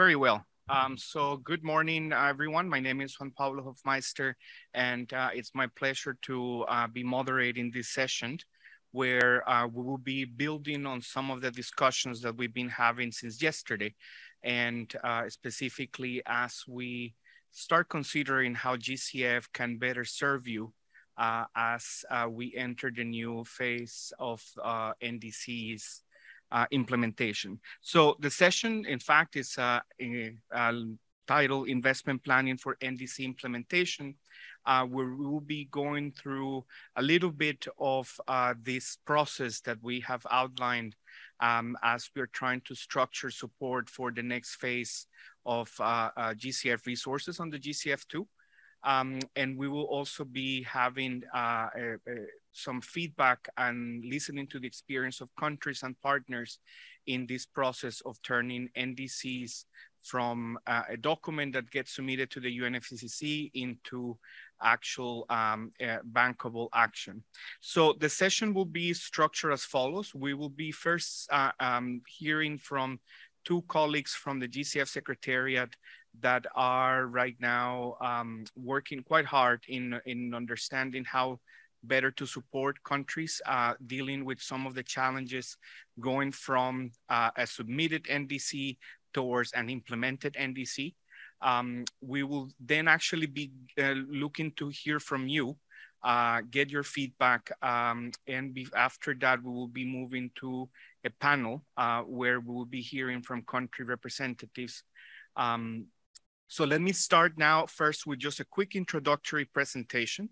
Very well. Um, so good morning, everyone. My name is Juan Pablo Hoffmaister, and uh, it's my pleasure to uh, be moderating this session where uh, we will be building on some of the discussions that we've been having since yesterday. And uh, specifically as we start considering how GCF can better serve you uh, as uh, we enter the new phase of NDC's implementation. So the session, in fact, is uh, uh, titled Investment Planning for NDC Implementation, uh, where we will be going through a little bit of uh, this process that we have outlined um, as we're trying to structure support for the next phase of uh, GCF resources on the GCF2. Um, and we will also be having a, a, some feedback and listening to the experience of countries and partners in this process of turning NDCs from uh, a document that gets submitted to the UNFCCC into actual um, uh, bankable action. So the session will be structured as follows. We will be first uh, um, hearing from two colleagues from the GCF Secretariat that are right now um, working quite hard in, in understanding how better to support countries uh, dealing with some of the challenges going from uh, a submitted NDC towards an implemented NDC. Um, we will then actually be uh, looking to hear from you, uh, get your feedback, um, and be, after that, we will be moving to a panel uh, where we will be hearing from country representatives. Um, so let me start now first with just a quick introductory presentation.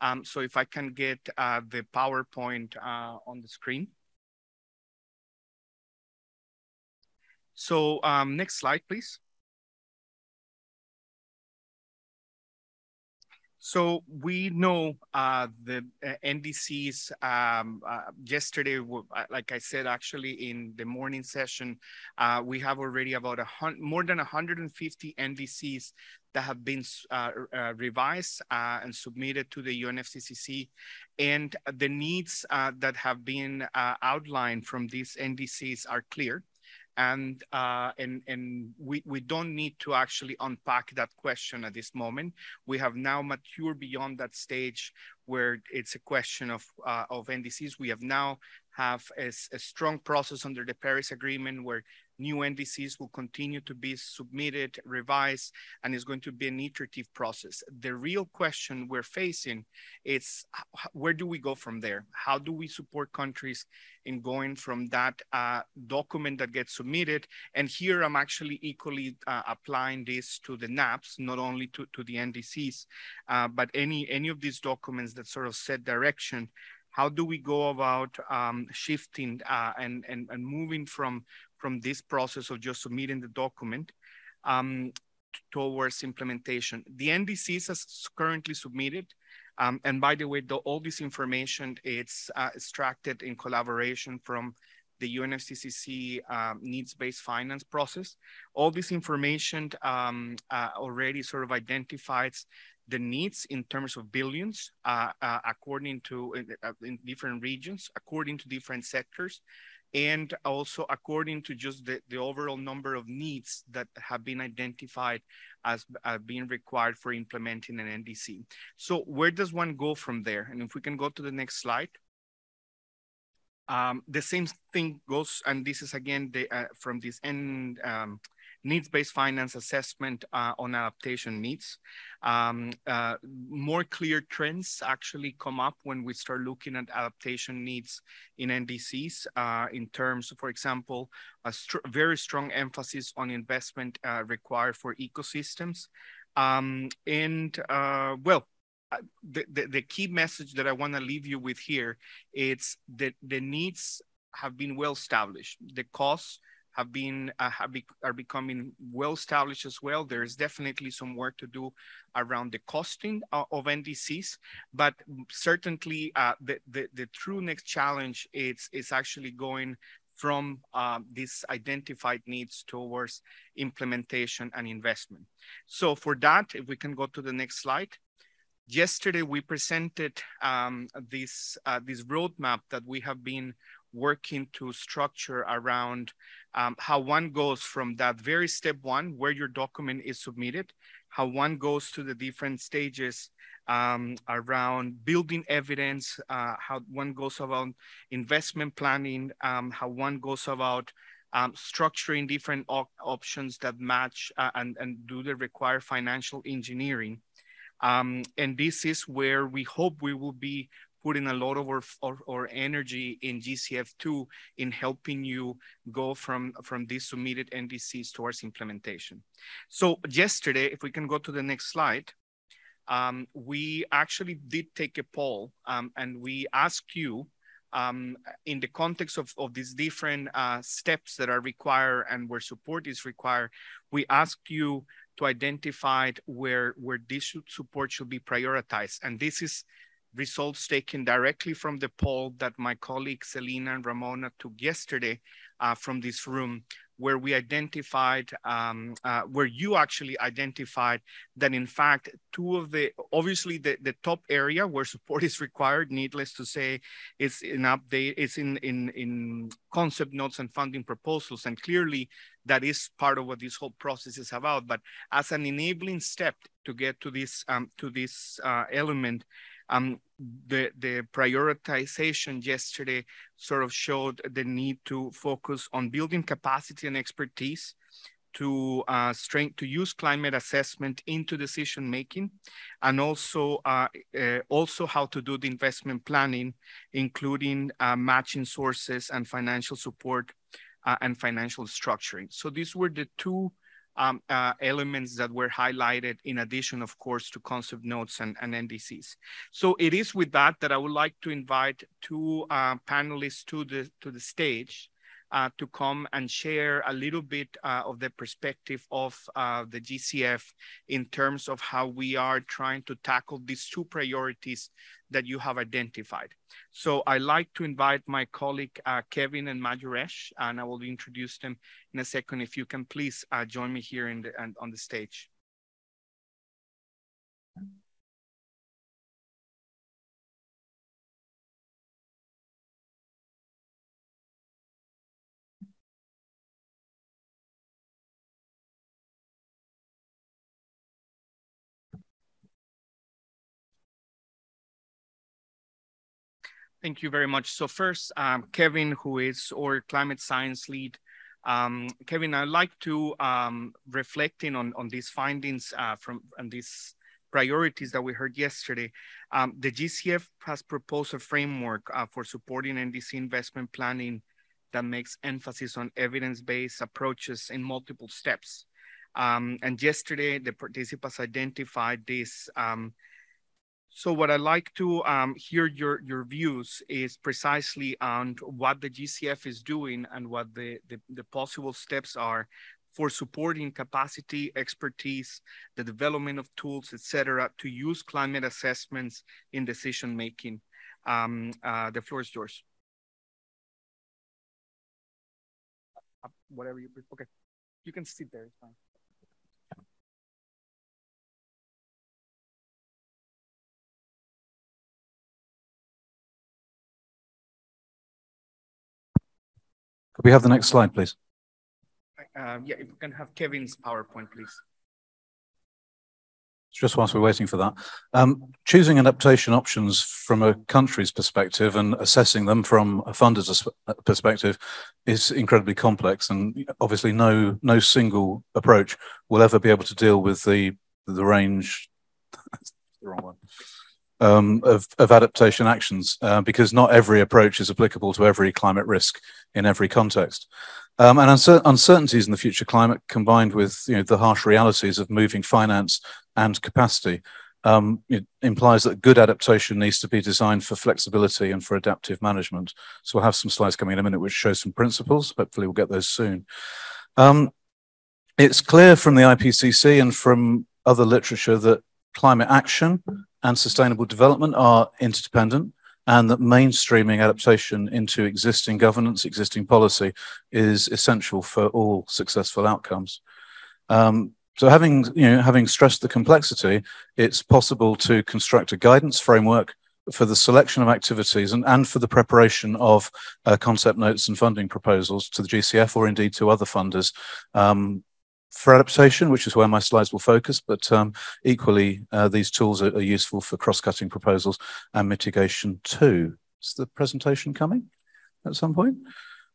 Um, so if I can get uh, the PowerPoint uh, on the screen. So um, next slide, please. So we know uh, the uh, NDCs um, uh, yesterday, uh, like I said, actually in the morning session, uh, we have already about a more than 150 NDCs that have been uh, revised and submitted to the UNFCCC. And the needs that have been outlined from these NDCs are clear and uh, and and we we don't need to actually unpack that question at this moment. We have now matured beyond that stage where it's a question of uh, of NDCs. We have now have a, a strong process under the Paris Agreement where new NDCs will continue to be submitted, revised, and it's going to be an iterative process. The real question we're facing is where do we go from there? How do we support countries in going from that uh, document that gets submitted? And here I'm actually equally uh, applying this to the NAPs, not only to, to the NDCs, uh, but any, any of these documents that sort of set direction how do we go about um, shifting uh, and, and, and moving from, from this process of just submitting the document um, towards implementation. The NDCs is currently submitted. Um, and by the way, the, all this information, it's uh, extracted in collaboration from the UNFCCC um, needs-based finance process. All this information um, uh, already sort of identifies the needs in terms of billions uh, uh, according to uh, in different regions, according to different sectors and also according to just the, the overall number of needs that have been identified as uh, being required for implementing an NDC. So where does one go from there? And if we can go to the next slide. Um, the same thing goes, and this is again the, uh, from this end um, needs-based finance assessment uh, on adaptation needs. Um, uh, more clear trends actually come up when we start looking at adaptation needs in NDCs uh, in terms, for example, a very strong emphasis on investment uh, required for ecosystems. Um, and uh, well, uh, the, the, the, key message that I want to leave you with here is that the needs have been well established. The costs have been uh, have be, are becoming well established as well. There is definitely some work to do around the costing uh, of NDCs, but certainly uh, the, the, the true next challenge is is actually going from um, these identified needs towards implementation and investment. So for that, if we can go to the next slide. Yesterday, we presented um, this, uh, this roadmap that we have been working to structure around um, how one goes from that very step one where your document is submitted, how one goes to the different stages um, around building evidence, uh, how one goes about investment planning, um, how one goes about um, structuring different op options that match uh, and, and do the required financial engineering. Um, and this is where we hope we will be putting a lot of our, our, our, energy in GCF2 in helping you go from, from these submitted NDCs towards implementation. So yesterday, if we can go to the next slide, um, we actually did take a poll um, and we asked you um, in the context of, of these different uh, steps that are required and where support is required, we asked you to identify where, where this support should be prioritized. And this is results taken directly from the poll that my colleagues Selena and Ramona took yesterday uh, from this room, where we identified, um, uh, where you actually identified that in fact, two of the, obviously the, the top area where support is required, needless to say, is in update, it's in, in, in concept notes and funding proposals. And clearly that is part of what this whole process is about. But as an enabling step to get to this, um, to this uh, element, um, the, the prioritization yesterday sort of showed the need to focus on building capacity and expertise to uh, strength to use climate assessment into decision making, and also uh, uh, also how to do the investment planning, including uh, matching sources and financial support uh, and financial structuring. So these were the two um, uh, elements that were highlighted in addition, of course, to concept notes and, and NDCs. So it is with that that I would like to invite two uh, panelists to the, to the stage uh, to come and share a little bit uh, of the perspective of uh, the GCF in terms of how we are trying to tackle these two priorities that you have identified. So I'd like to invite my colleague, uh, Kevin and Majuresh, and I will introduce them in a second. If you can please uh, join me here in the, and on the stage. Thank you very much. So first, um, Kevin, who is our climate science lead. Um, Kevin, I'd like to um, reflecting on, on these findings uh, from and these priorities that we heard yesterday. Um, the GCF has proposed a framework uh, for supporting NDC investment planning that makes emphasis on evidence-based approaches in multiple steps. Um, and yesterday, the participants identified this um, so what I'd like to um, hear your, your views is precisely on what the GCF is doing and what the, the, the possible steps are for supporting capacity, expertise, the development of tools, etc., to use climate assessments in decision making. Um, uh, the floor is yours. Uh, whatever you, okay. You can sit there, it's fine. Could we have the next slide, please? Uh, yeah, if we can have Kevin's PowerPoint, please. Just whilst we're waiting for that, um, choosing adaptation options from a country's perspective and assessing them from a funder's perspective is incredibly complex, and obviously no no single approach will ever be able to deal with the the range. the wrong one um, of, of, adaptation actions uh, because not every approach is applicable to every climate risk in every context. Um, and uncer uncertainties in the future climate combined with you know, the harsh realities of moving finance and capacity um, it implies that good adaptation needs to be designed for flexibility and for adaptive management. So we'll have some slides coming in a minute which show some principles. Hopefully we'll get those soon. Um, it's clear from the IPCC and from other literature that climate action and sustainable development are interdependent and that mainstreaming adaptation into existing governance, existing policy is essential for all successful outcomes. Um, so having, you know, having stressed the complexity, it's possible to construct a guidance framework for the selection of activities and, and for the preparation of uh, concept notes and funding proposals to the GCF or indeed to other funders um, for adaptation, which is where my slides will focus, but um, equally uh, these tools are, are useful for cross-cutting proposals and mitigation too. Is the presentation coming at some point?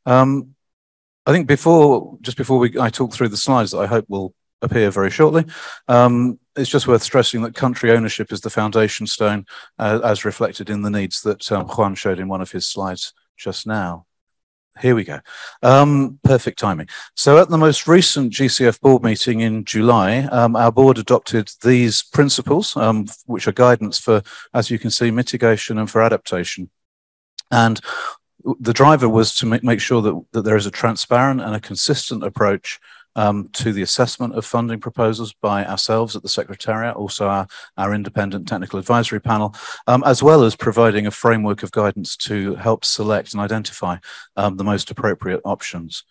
Um, I think before, just before we, I talk through the slides that I hope will appear very shortly, um, it's just worth stressing that country ownership is the foundation stone uh, as reflected in the needs that um, Juan showed in one of his slides just now. Here we go. Um, perfect timing. So at the most recent GCF board meeting in July, um, our board adopted these principles, um, which are guidance for, as you can see, mitigation and for adaptation. And the driver was to make, make sure that, that there is a transparent and a consistent approach um, to the assessment of funding proposals by ourselves at the Secretariat, also our, our independent technical advisory panel, um, as well as providing a framework of guidance to help select and identify um, the most appropriate options.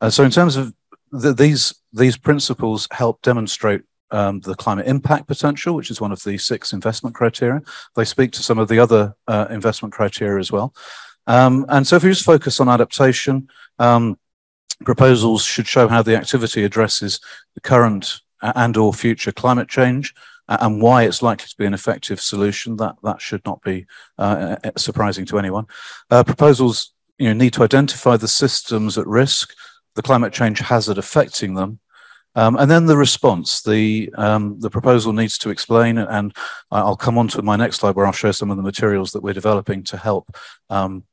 Uh, so in terms of the, these, these principles help demonstrate um, the climate impact potential, which is one of the six investment criteria. They speak to some of the other uh, investment criteria as well. Um, and so if we just focus on adaptation, um, proposals should show how the activity addresses the current and or future climate change and why it's likely to be an effective solution. That, that should not be uh, surprising to anyone. Uh, proposals you know, need to identify the systems at risk, the climate change hazard affecting them, um, and then the response, the, um, the proposal needs to explain, and I'll come on to my next slide where I'll show some of the materials that we're developing to help um,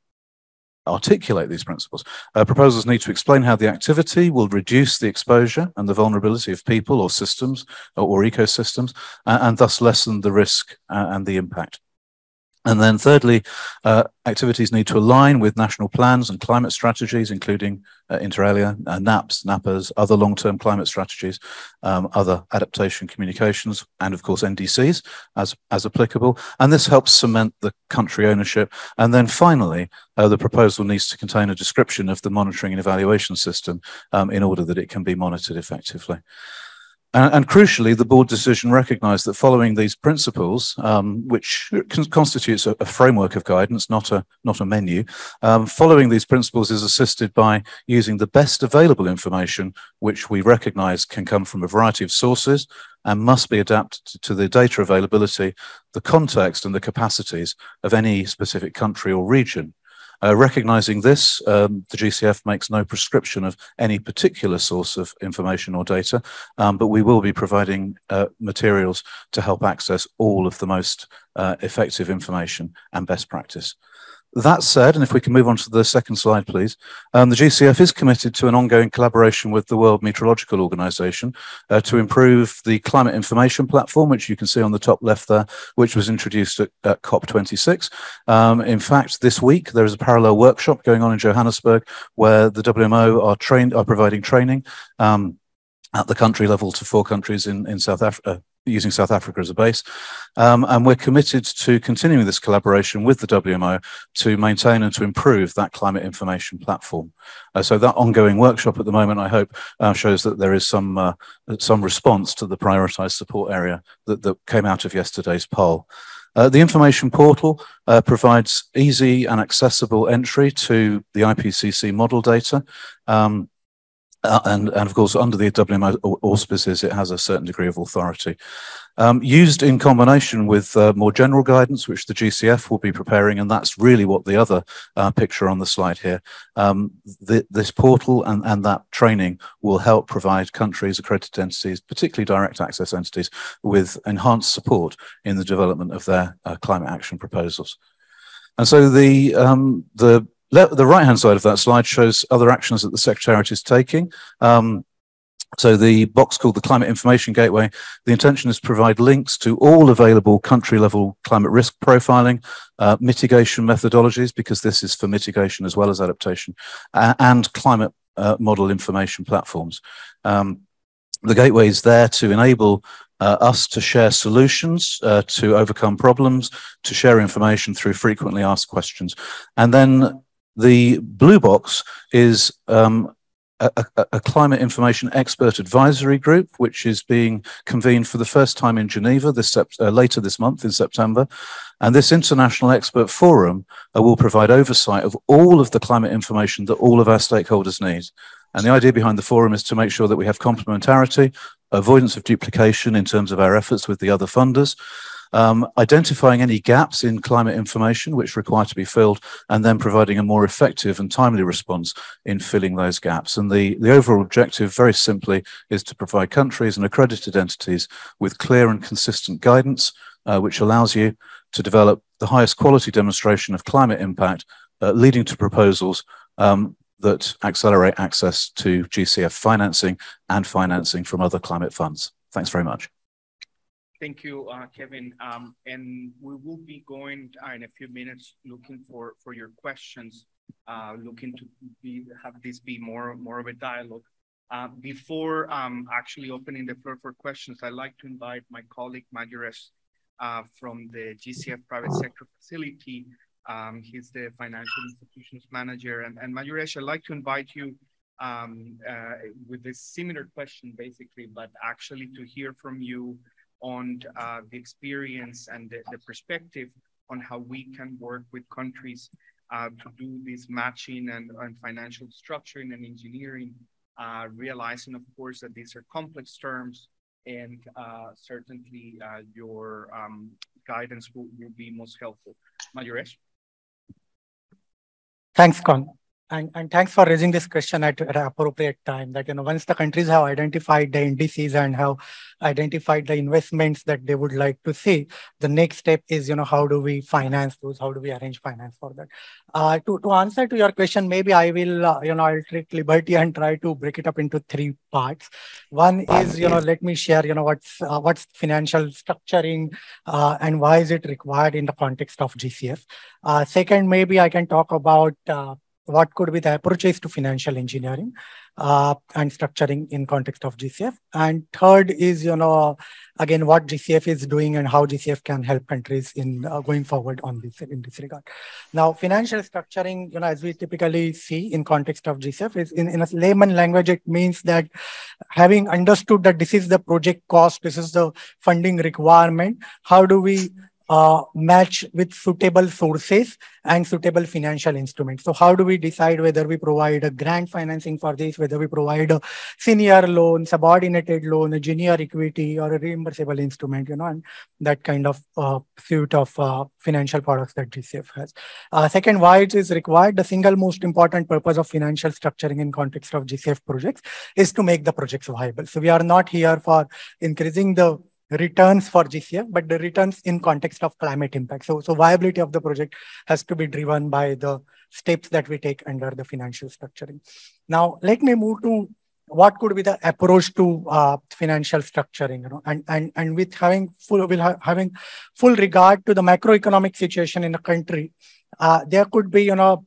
articulate these principles. Uh, proposals need to explain how the activity will reduce the exposure and the vulnerability of people or systems or, or ecosystems, uh, and thus lessen the risk uh, and the impact. And then thirdly, uh, activities need to align with national plans and climate strategies, including uh, inter alia, uh, NAPS, NAPAs, other long-term climate strategies, um, other adaptation communications, and of course NDCs as, as applicable. And this helps cement the country ownership. And then finally, uh, the proposal needs to contain a description of the monitoring and evaluation system um, in order that it can be monitored effectively. And, and, crucially, the board decision recognized that following these principles, um, which constitutes a, a, framework of guidance, not a, not a menu, um, following these principles is assisted by using the best available information, which we recognize can come from a variety of sources and must be adapted to the data availability, the context and the capacities of any specific country or region. Uh, recognizing this, um, the GCF makes no prescription of any particular source of information or data, um, but we will be providing uh, materials to help access all of the most uh, effective information and best practice. That said, and if we can move on to the second slide, please, um, the GCF is committed to an ongoing collaboration with the World Meteorological Organization uh, to improve the climate information platform, which you can see on the top left there, which was introduced at, at COP26. Um, in fact, this week there is a parallel workshop going on in Johannesburg where the WMO are trained are providing training. Um, at the country level to four countries in, in South Africa, using South Africa as a base. Um, and we're committed to continuing this collaboration with the WMO to maintain and to improve that climate information platform. Uh, so that ongoing workshop at the moment, I hope, uh, shows that there is some, uh, some response to the prioritized support area that, that came out of yesterday's poll. Uh, the information portal uh, provides easy and accessible entry to the IPCC model data. Um, uh, and, and of course, under the WMO auspices, it has a certain degree of authority. Um, used in combination with uh, more general guidance, which the GCF will be preparing, and that's really what the other uh, picture on the slide here. Um, this portal and, and that training will help provide countries, accredited entities, particularly direct access entities, with enhanced support in the development of their uh, climate action proposals. And so the, um, the the right hand side of that slide shows other actions that the Secretariat is taking. Um, so the box called the Climate Information Gateway, the intention is to provide links to all available country level climate risk profiling, uh, mitigation methodologies, because this is for mitigation as well as adaptation, uh, and climate uh, model information platforms. Um, the gateway is there to enable uh, us to share solutions uh, to overcome problems, to share information through frequently asked questions, and then the blue box is um, a, a, climate information expert advisory group, which is being convened for the first time in Geneva this uh, later this month in September. And this international expert forum uh, will provide oversight of all of the climate information that all of our stakeholders need. And the idea behind the forum is to make sure that we have complementarity, avoidance of duplication in terms of our efforts with the other funders, um, identifying any gaps in climate information which require to be filled, and then providing a more effective and timely response in filling those gaps. And the, the overall objective, very simply, is to provide countries and accredited entities with clear and consistent guidance, uh, which allows you to develop the highest quality demonstration of climate impact, uh, leading to proposals um, that accelerate access to GCF financing and financing from other climate funds. Thanks very much. Thank you, uh, Kevin. Um, and we will be going uh, in a few minutes looking for, for your questions, uh, looking to be, have this be more, more of a dialogue. Uh, before um, actually opening the floor for questions, I'd like to invite my colleague, Majuresh, uh, from the GCF Private Sector Facility um, he's the financial institutions manager. And, and I'd like to invite you um, uh, with a similar question, basically, but actually to hear from you on uh, the experience and the, the, perspective on how we can work with countries uh, to do this matching and, and financial structuring and engineering, uh, realizing, of course, that these are complex terms and uh, certainly uh, your um, guidance will, will be most helpful. Majuresh? Thanks, Con. And, and thanks for raising this question at, an appropriate time that, you know, once the countries have identified the NDCs and have identified the investments that they would like to see, the next step is, you know, how do we finance those? How do we arrange finance for that? Uh, to, to answer to your question, maybe I will, uh, you know, I'll take liberty and try to break it up into three parts. One is, you know, let me share, you know, what's, uh, what's financial structuring uh, and why is it required in the context of GCF. Uh, second, maybe I can talk about uh, what could be the approaches to financial engineering uh, and structuring in context of GCF. And third is, you know, again, what GCF is doing and how GCF can help countries in uh, going forward on this in this regard. Now, financial structuring, you know, as we typically see in context of GCF is in, in a layman language, it means that having understood that this is the project cost, this is the funding requirement, how do we uh, match with suitable sources and suitable financial instruments. So how do we decide whether we provide a grant financing for this, whether we provide a senior loan, subordinated loan, a junior equity, or a reimbursable instrument, you know, and that kind of uh, suite of uh, financial products that GCF has. Uh, second, why it is required, the single most important purpose of financial structuring in context of GCF projects is to make the projects viable. So we are not here for increasing the returns for GCF, but the returns in context of climate impact. So, so viability of the project has to be driven by the steps that we take under the financial structuring. Now, let me move to what could be the approach to uh, financial structuring, you know, and, and, and with having full, will with having full regard to the macroeconomic situation in the country, uh, there could be, you know,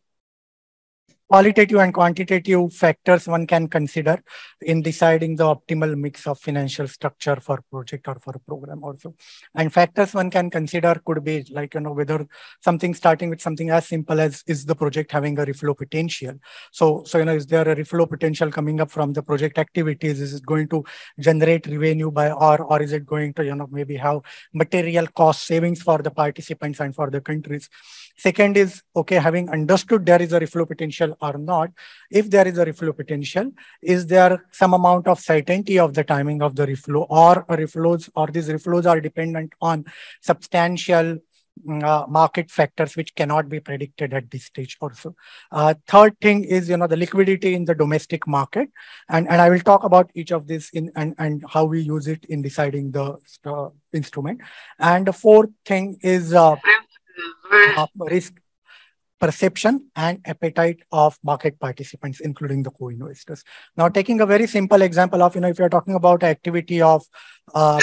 qualitative and quantitative factors one can consider in deciding the optimal mix of financial structure for project or for a program also. And factors one can consider could be like, you know, whether something starting with something as simple as is the project having a reflow potential. So, so, you know, is there a reflow potential coming up from the project activities? Is it going to generate revenue by, or, or is it going to, you know, maybe have material cost savings for the participants and for the countries? Second is, okay, having understood there is a reflow potential or not, if there is a reflow potential, is there some amount of certainty of the timing of the reflow or reflows or these reflows are dependent on substantial mm, uh, market factors which cannot be predicted at this stage also. Uh, third thing is, you know, the liquidity in the domestic market. And, and I will talk about each of this in and, and how we use it in deciding the uh, instrument. And the fourth thing is risk perception and appetite of market participants, including the co-investors. Now, taking a very simple example of, you know, if you're talking about activity of uh,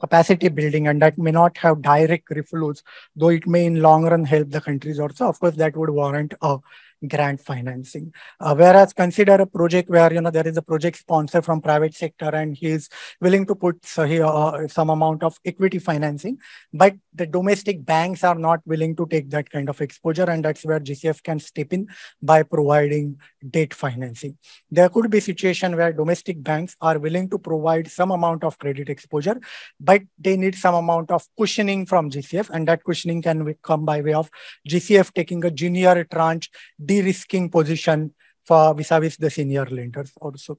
capacity building, and that may not have direct reflows, though it may in long run help the countries also. Of course, that would warrant a grant financing. Uh, whereas consider a project where, you know, there is a project sponsor from private sector and he is willing to put so here, uh, some amount of equity financing, but the domestic banks are not willing to take that kind of exposure. And that's where GCF can step in by providing debt financing. There could be situation where domestic banks are willing to provide some amount of credit exposure, but they need some amount of cushioning from GCF. And that cushioning can come by way of GCF taking a junior tranche de-risking position for vis-a-vis the senior lenders also.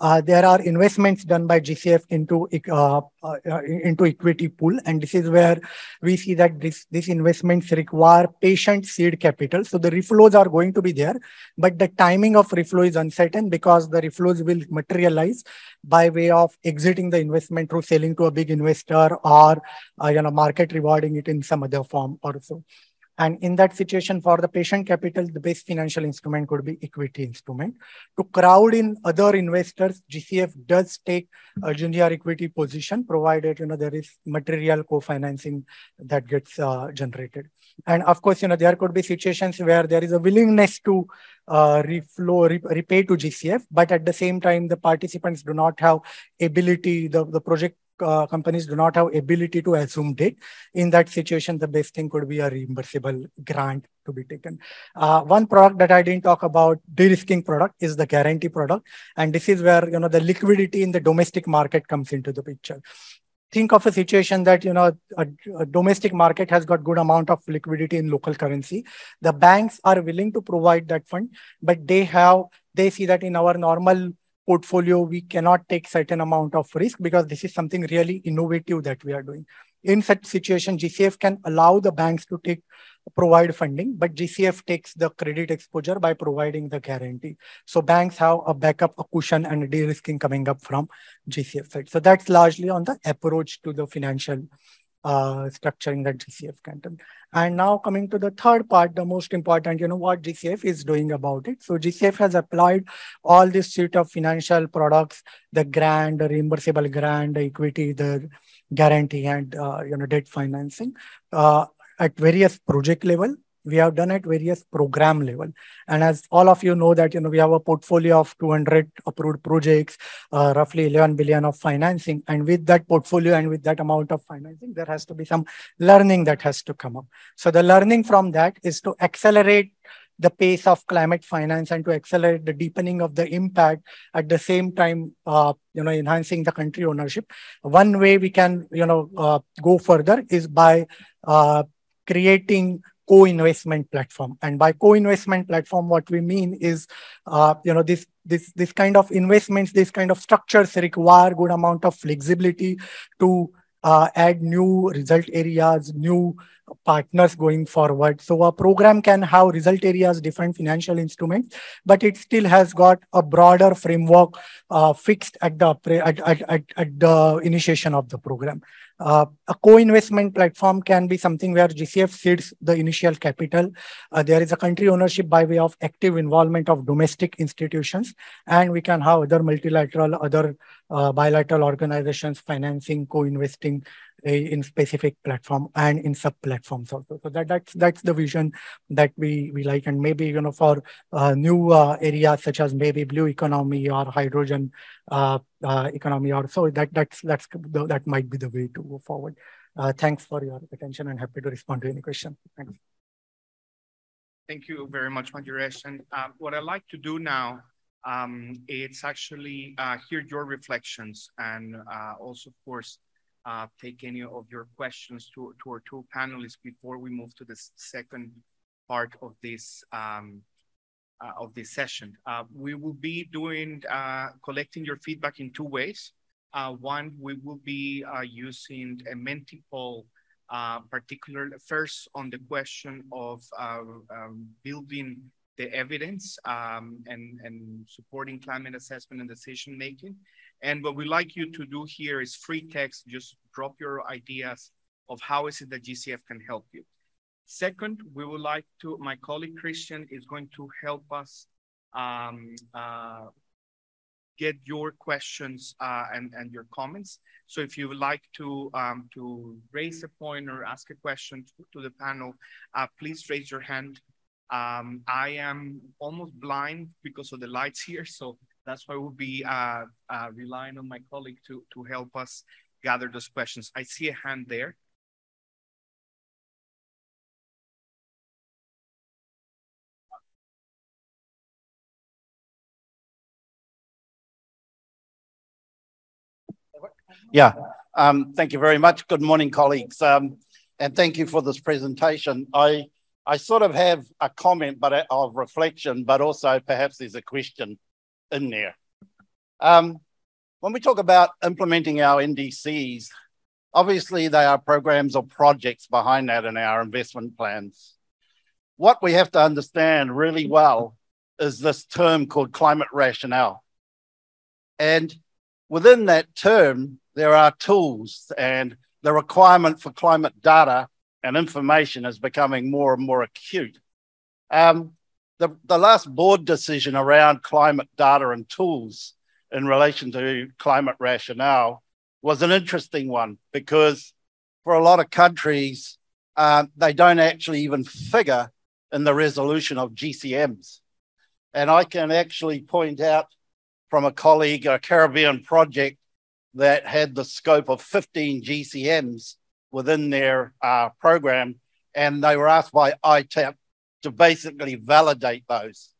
Uh, there are investments done by GCF into uh, uh, into equity pool, and this is where we see that this these investments require patient seed capital. So the reflows are going to be there, but the timing of reflow is uncertain because the reflows will materialize by way of exiting the investment through selling to a big investor or uh, you know market rewarding it in some other form or also. And in that situation, for the patient capital, the best financial instrument could be equity instrument. To crowd in other investors, GCF does take a junior equity position, provided you know there is material co-financing that gets uh, generated. And of course, you know there could be situations where there is a willingness to uh, reflow, re repay to GCF, but at the same time, the participants do not have ability, the, the project uh, companies do not have ability to assume debt. In that situation, the best thing could be a reimbursable grant to be taken. Uh, one product that I didn't talk about, de-risking product, is the guarantee product. And this is where you know the liquidity in the domestic market comes into the picture. Think of a situation that you know a, a domestic market has got good amount of liquidity in local currency. The banks are willing to provide that fund, but they have they see that in our normal portfolio, we cannot take certain amount of risk because this is something really innovative that we are doing. In such situation, GCF can allow the banks to take provide funding, but GCF takes the credit exposure by providing the guarantee. So banks have a backup, a cushion, and a de-risking coming up from GCF side. So that's largely on the approach to the financial uh, structuring that GCF content. And now coming to the third part, the most important, you know, what GCF is doing about it. So GCF has applied all this suite of financial products, the grant, the reimbursable grant, the equity, the guarantee, and, uh, you know, debt financing uh, at various project level we have done at various program level. And as all of you know that, you know, we have a portfolio of 200 approved projects, uh, roughly 11 billion of financing. And with that portfolio and with that amount of financing, there has to be some learning that has to come up. So the learning from that is to accelerate the pace of climate finance and to accelerate the deepening of the impact at the same time, uh, you know, enhancing the country ownership. One way we can, you know, uh, go further is by uh, creating co-investment platform. And by co-investment platform, what we mean is, uh, you know, this this this kind of investments, this kind of structures require good amount of flexibility to uh, add new result areas, new partners going forward. So a program can have result areas, different financial instruments, but it still has got a broader framework uh, fixed at the at, at, at, at the initiation of the program. Uh, a co-investment platform can be something where GCF seeds the initial capital. Uh, there is a country ownership by way of active involvement of domestic institutions, and we can have other multilateral, other uh, bilateral organizations financing, co-investing in specific platform and in sub platforms also. So that that's that's the vision that we we like, and maybe you know for uh, new uh, areas such as maybe blue economy or hydrogen uh, uh economy, or so that that's that's that might be the way to go forward. Uh, thanks for your attention, and happy to respond to any question. Thanks. Thank you very much, Manjuresh. And uh, what I'd like to do now um, it's actually uh, hear your reflections and uh, also, of course, uh, take any of your questions to, to our two panelists before we move to the second part of this um, uh, of this session. Uh, we will be doing uh, collecting your feedback in two ways. Uh, one, we will be uh, using a Menti poll, particularly first on the question of um, building the evidence um, and, and supporting climate assessment and decision making. And what we like you to do here is free text, just drop your ideas of how is it that GCF can help you. Second, we would like to, my colleague Christian is going to help us um, uh, get your questions uh, and, and your comments. So if you would like to, um, to raise a point or ask a question to, to the panel, uh, please raise your hand Um, I am almost blind because of the lights here, so that's why we'll be uh, uh, relying on my colleague to, to help us gather those questions. I see a hand there. Yeah, um, thank you very much. Good morning, colleagues. Um, and thank you for this presentation. I, I sort of have a comment but of reflection, but also perhaps there's a question in there. Um, when we talk about implementing our NDCs, obviously they are programs or projects behind that in our investment plans. What we have to understand really well is this term called climate rationale. And within that term, there are tools and the requirement for climate data and information is becoming more and more acute. Um, the, the last board decision around climate data and tools in relation to climate rationale was an interesting one because for a lot of countries, uh, they don't actually even figure in the resolution of GCMs. And I can actually point out from a colleague, a Caribbean project that had the scope of 15 GCMs within their uh, program, and they were asked by ITAP to basically validate those.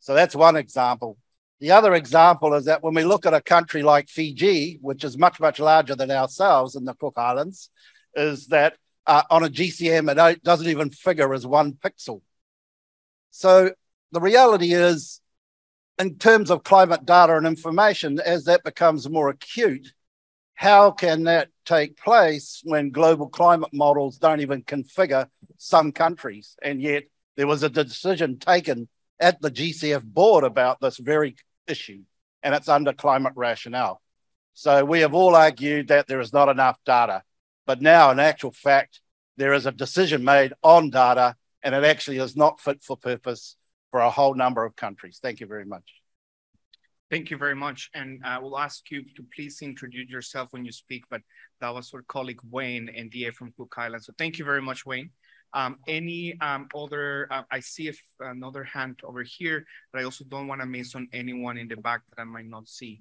So that's one example. The other example is that when we look at a country like Fiji, which is much, much larger than ourselves in the Cook Islands, is that uh, on a GCM, it doesn't even figure as one pixel. So the reality is in terms of climate data and information, as that becomes more acute, how can that take place when global climate models don't even configure some countries? And yet there was a decision taken at the GCF board about this very issue, and it's under climate rationale. So we have all argued that there is not enough data, but now, in actual fact, there is a decision made on data, and it actually is not fit for purpose for a whole number of countries. Thank you very much. Thank you very much. And uh, I will ask you to please introduce yourself when you speak, but that was our colleague Wayne, NDA from Cook Island. So thank you very much, Wayne. Um, any um, other, uh, I see if another hand over here, but I also don't want to miss on anyone in the back that I might not see.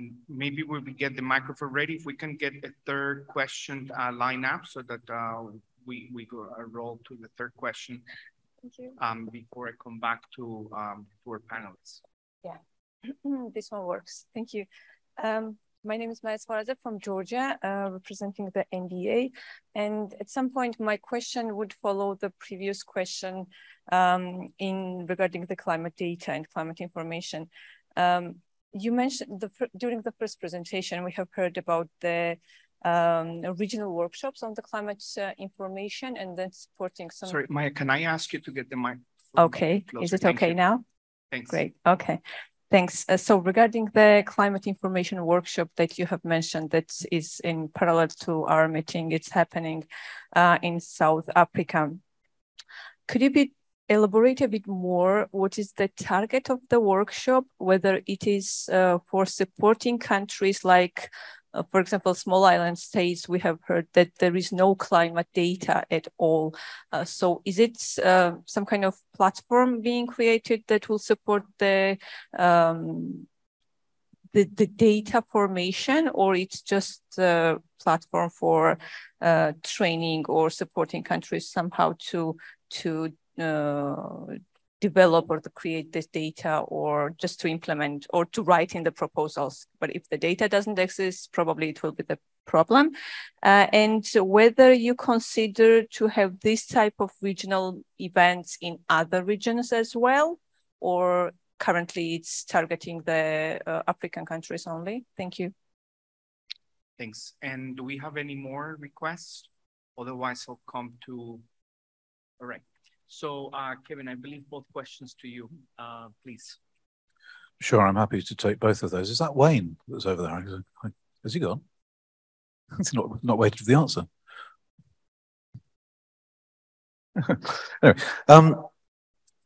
And maybe we will get the microphone ready. If we can get a third question uh, line up so that uh, we, we go uh, roll to the third question. Thank you. Um, before I come back to, um, to our panelists. Yeah, this one works. Thank you. Um, my name is Maya Tskhvaradze from Georgia, uh, representing the NDA. And at some point, my question would follow the previous question um, in regarding the climate data and climate information. Um, you mentioned the, during the first presentation, we have heard about the um, regional workshops on the climate uh, information and then supporting some. Sorry, Maya, can I ask you to get the mic? Okay, is it Thank okay you. now? Thanks. Great, okay. Thanks. Uh, so regarding the climate information workshop that you have mentioned that is in parallel to our meeting, it's happening uh, in South Africa. Could you be elaborate a bit more what is the target of the workshop, whether it is uh, for supporting countries like, uh, for example, small island states, we have heard that there is no climate data at all. Uh, so is it uh, some kind of platform being created that will support the um, the, the data formation or it's just a platform for uh, training or supporting countries somehow to to uh, develop or to create this data or just to implement or to write in the proposals. But if the data doesn't exist, probably it will be the problem. Uh, and whether you consider to have this type of regional events in other regions as well, or currently it's targeting the uh, African countries only. Thank you. Thanks. And do we have any more requests? Otherwise, I'll come to, all right. So, uh, Kevin, I believe both questions to you, uh, please. Sure, I'm happy to take both of those. Is that Wayne that's over there? Has he gone? it's not, not waiting for the answer. anyway, um,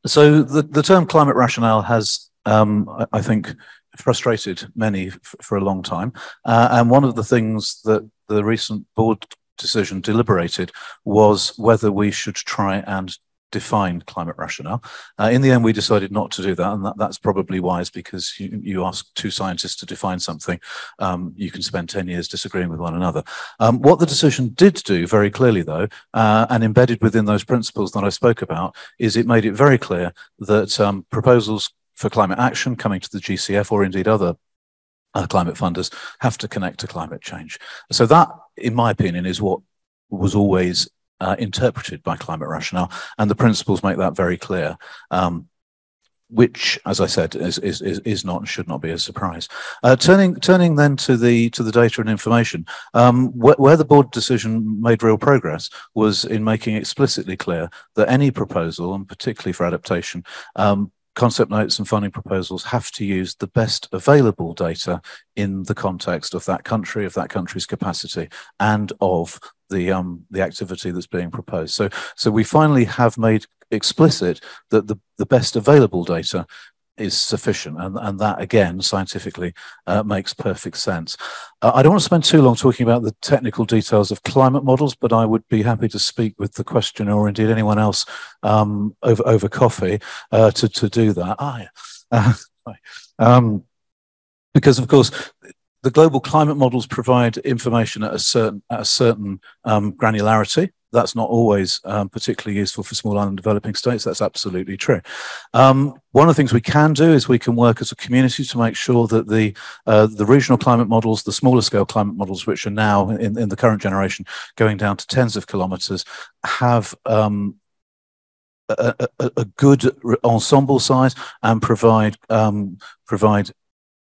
so the, the term climate rationale has, um, I, I, think, frustrated many for a long time. Uh, and one of the things that the recent board decision deliberated was whether we should try and define climate rationale. Uh, in the end, we decided not to do that, and that, that's probably wise because you, you, ask two scientists to define something, um, you can spend 10 years disagreeing with one another. Um, what the decision did do very clearly, though, uh, and embedded within those principles that I spoke about, is it made it very clear that um, proposals for climate action coming to the GCF or indeed other uh, climate funders have to connect to climate change. So that, in my opinion, is what was always uh, interpreted by climate rationale, and the principles make that very clear. Um, which, as I said, is, is, is not and should not be a surprise. Uh, turning turning then to the to the data and information, um, wh where the board decision made real progress was in making explicitly clear that any proposal, and particularly for adaptation, um, concept notes and funding proposals have to use the best available data in the context of that country, of that country's capacity, and of the um, the activity that's being proposed. So, so we finally have made explicit that the, the best available data is sufficient. And, and that, again, scientifically uh, makes perfect sense. Uh, I don't want to spend too long talking about the technical details of climate models, but I would be happy to speak with the questioner or indeed anyone else um, over, over coffee uh, to, to do that. Ah, yeah. um, because, of course, the global climate models provide information at a certain, at a certain um, granularity that's not always um, particularly useful for small island developing states. That's absolutely true. Um, one of the things we can do is we can work as a community to make sure that the uh, the regional climate models, the smaller scale climate models, which are now in, in the current generation going down to tens of kilometers, have um, a, a, a, good ensemble size and provide um, provide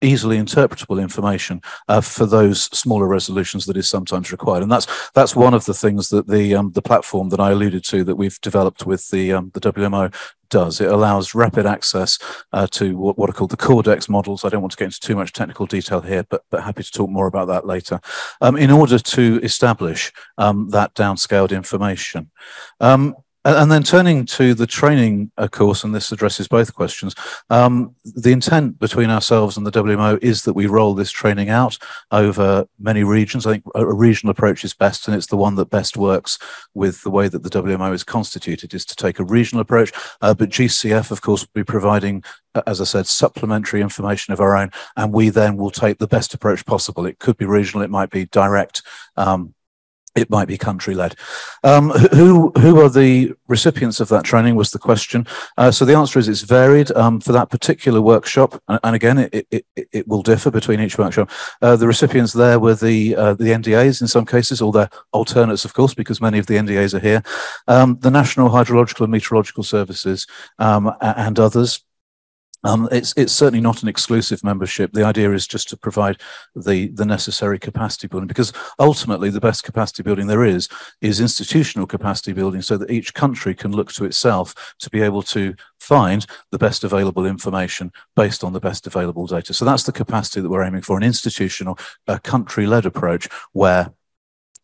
easily interpretable information uh, for those smaller resolutions that is sometimes required. And that's that's one of the things that the um, the platform that I alluded to that we've developed with the um, the WMO does. It allows rapid access uh, to what, what, are called the Cordex models. I don't want to get into too much technical detail here, but, but happy to talk more about that later. Um, in order to establish um, that downscaled information. Um, and then turning to the training course, and this addresses both questions, um, the intent between ourselves and the WMO is that we roll this training out over many regions. I think a regional approach is best, and it's the one that best works with the way that the WMO is constituted, is to take a regional approach. Uh, but GCF, of course, will be providing, as I said, supplementary information of our own, and we then will take the best approach possible. It could be regional, it might be direct. Um, it might be country led. Um, who who are the recipients of that training was the question. Uh, so the answer is it's varied um, for that particular workshop, and, and again it, it, it, will differ between each workshop. Uh, the recipients there were the uh, the NDAs in some cases, or their alternates, of course, because many of the NDAs are here. Um, the National Hydrological and Meteorological Services um, and others. Um, it's it's certainly not an exclusive membership. The idea is just to provide the the necessary capacity building because ultimately the best capacity building there is is institutional capacity building so that each country can look to itself to be able to find the best available information based on the best available data. So that's the capacity that we're aiming for an institutional, a country-led approach where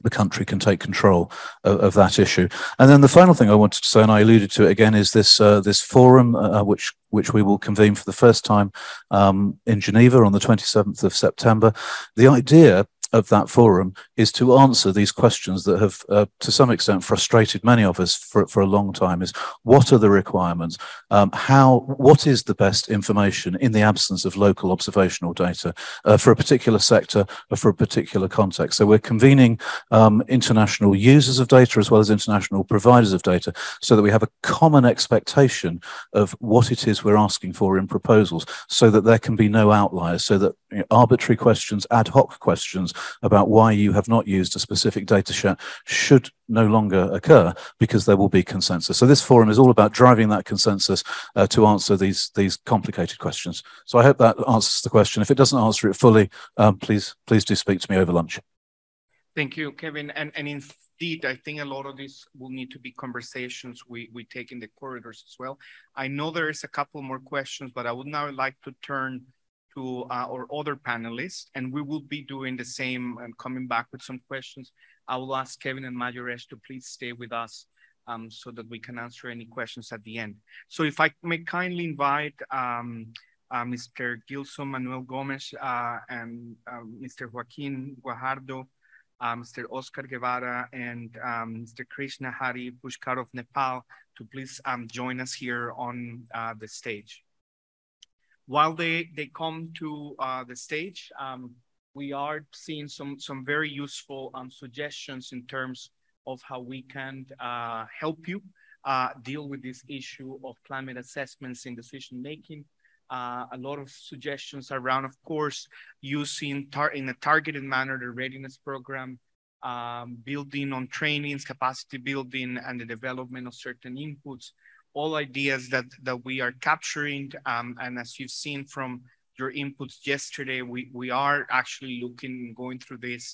the country can take control of, of, that issue. And then the final thing I wanted to say, and I alluded to it again, is this uh, this forum uh, which which we will convene for the first time um, in Geneva on the 27th of September. The idea of that forum is to answer these questions that have, uh, to some extent, frustrated many of us for, for a long time. Is what are the requirements? Um, how? What is the best information in the absence of local observational data uh, for a particular sector or for a particular context? So we're convening um, international users of data as well as international providers of data, so that we have a common expectation of what it is we're asking for in proposals, so that there can be no outliers, so that you know, arbitrary questions, ad hoc questions about why you have not used a specific data set should no longer occur because there will be consensus. So this forum is all about driving that consensus uh, to answer these these complicated questions. So I hope that answers the question. If it doesn't answer it fully, um, please please do speak to me over lunch. Thank you, Kevin. And and indeed, I think a lot of this will need to be conversations we we take in the corridors as well. I know there is a couple more questions, but I would now like to turn to uh, our other panelists, and we will be doing the same and coming back with some questions. I will ask Kevin and Mayuresh to please stay with us um, so that we can answer any questions at the end. So if I may kindly invite um, uh, Mr. Gilson Manuel Gomez uh, and Mr. Joaquin Guajardo, uh, Mr. Oscar Guevara, and um, Mr. Krishna Hari Pushkar of Nepal to please um, join us here on uh, the stage. While they, they come to uh, the stage, um, we are seeing some, some very useful um, suggestions in terms of how we can uh, help you uh, deal with this issue of climate assessments in decision making. Uh, a lot of suggestions around, of course, using in a targeted manner the readiness program, um, building on trainings, capacity building, and the development of certain inputs. All ideas that that we are capturing, um, and as you've seen from your inputs yesterday, we we are actually looking going through this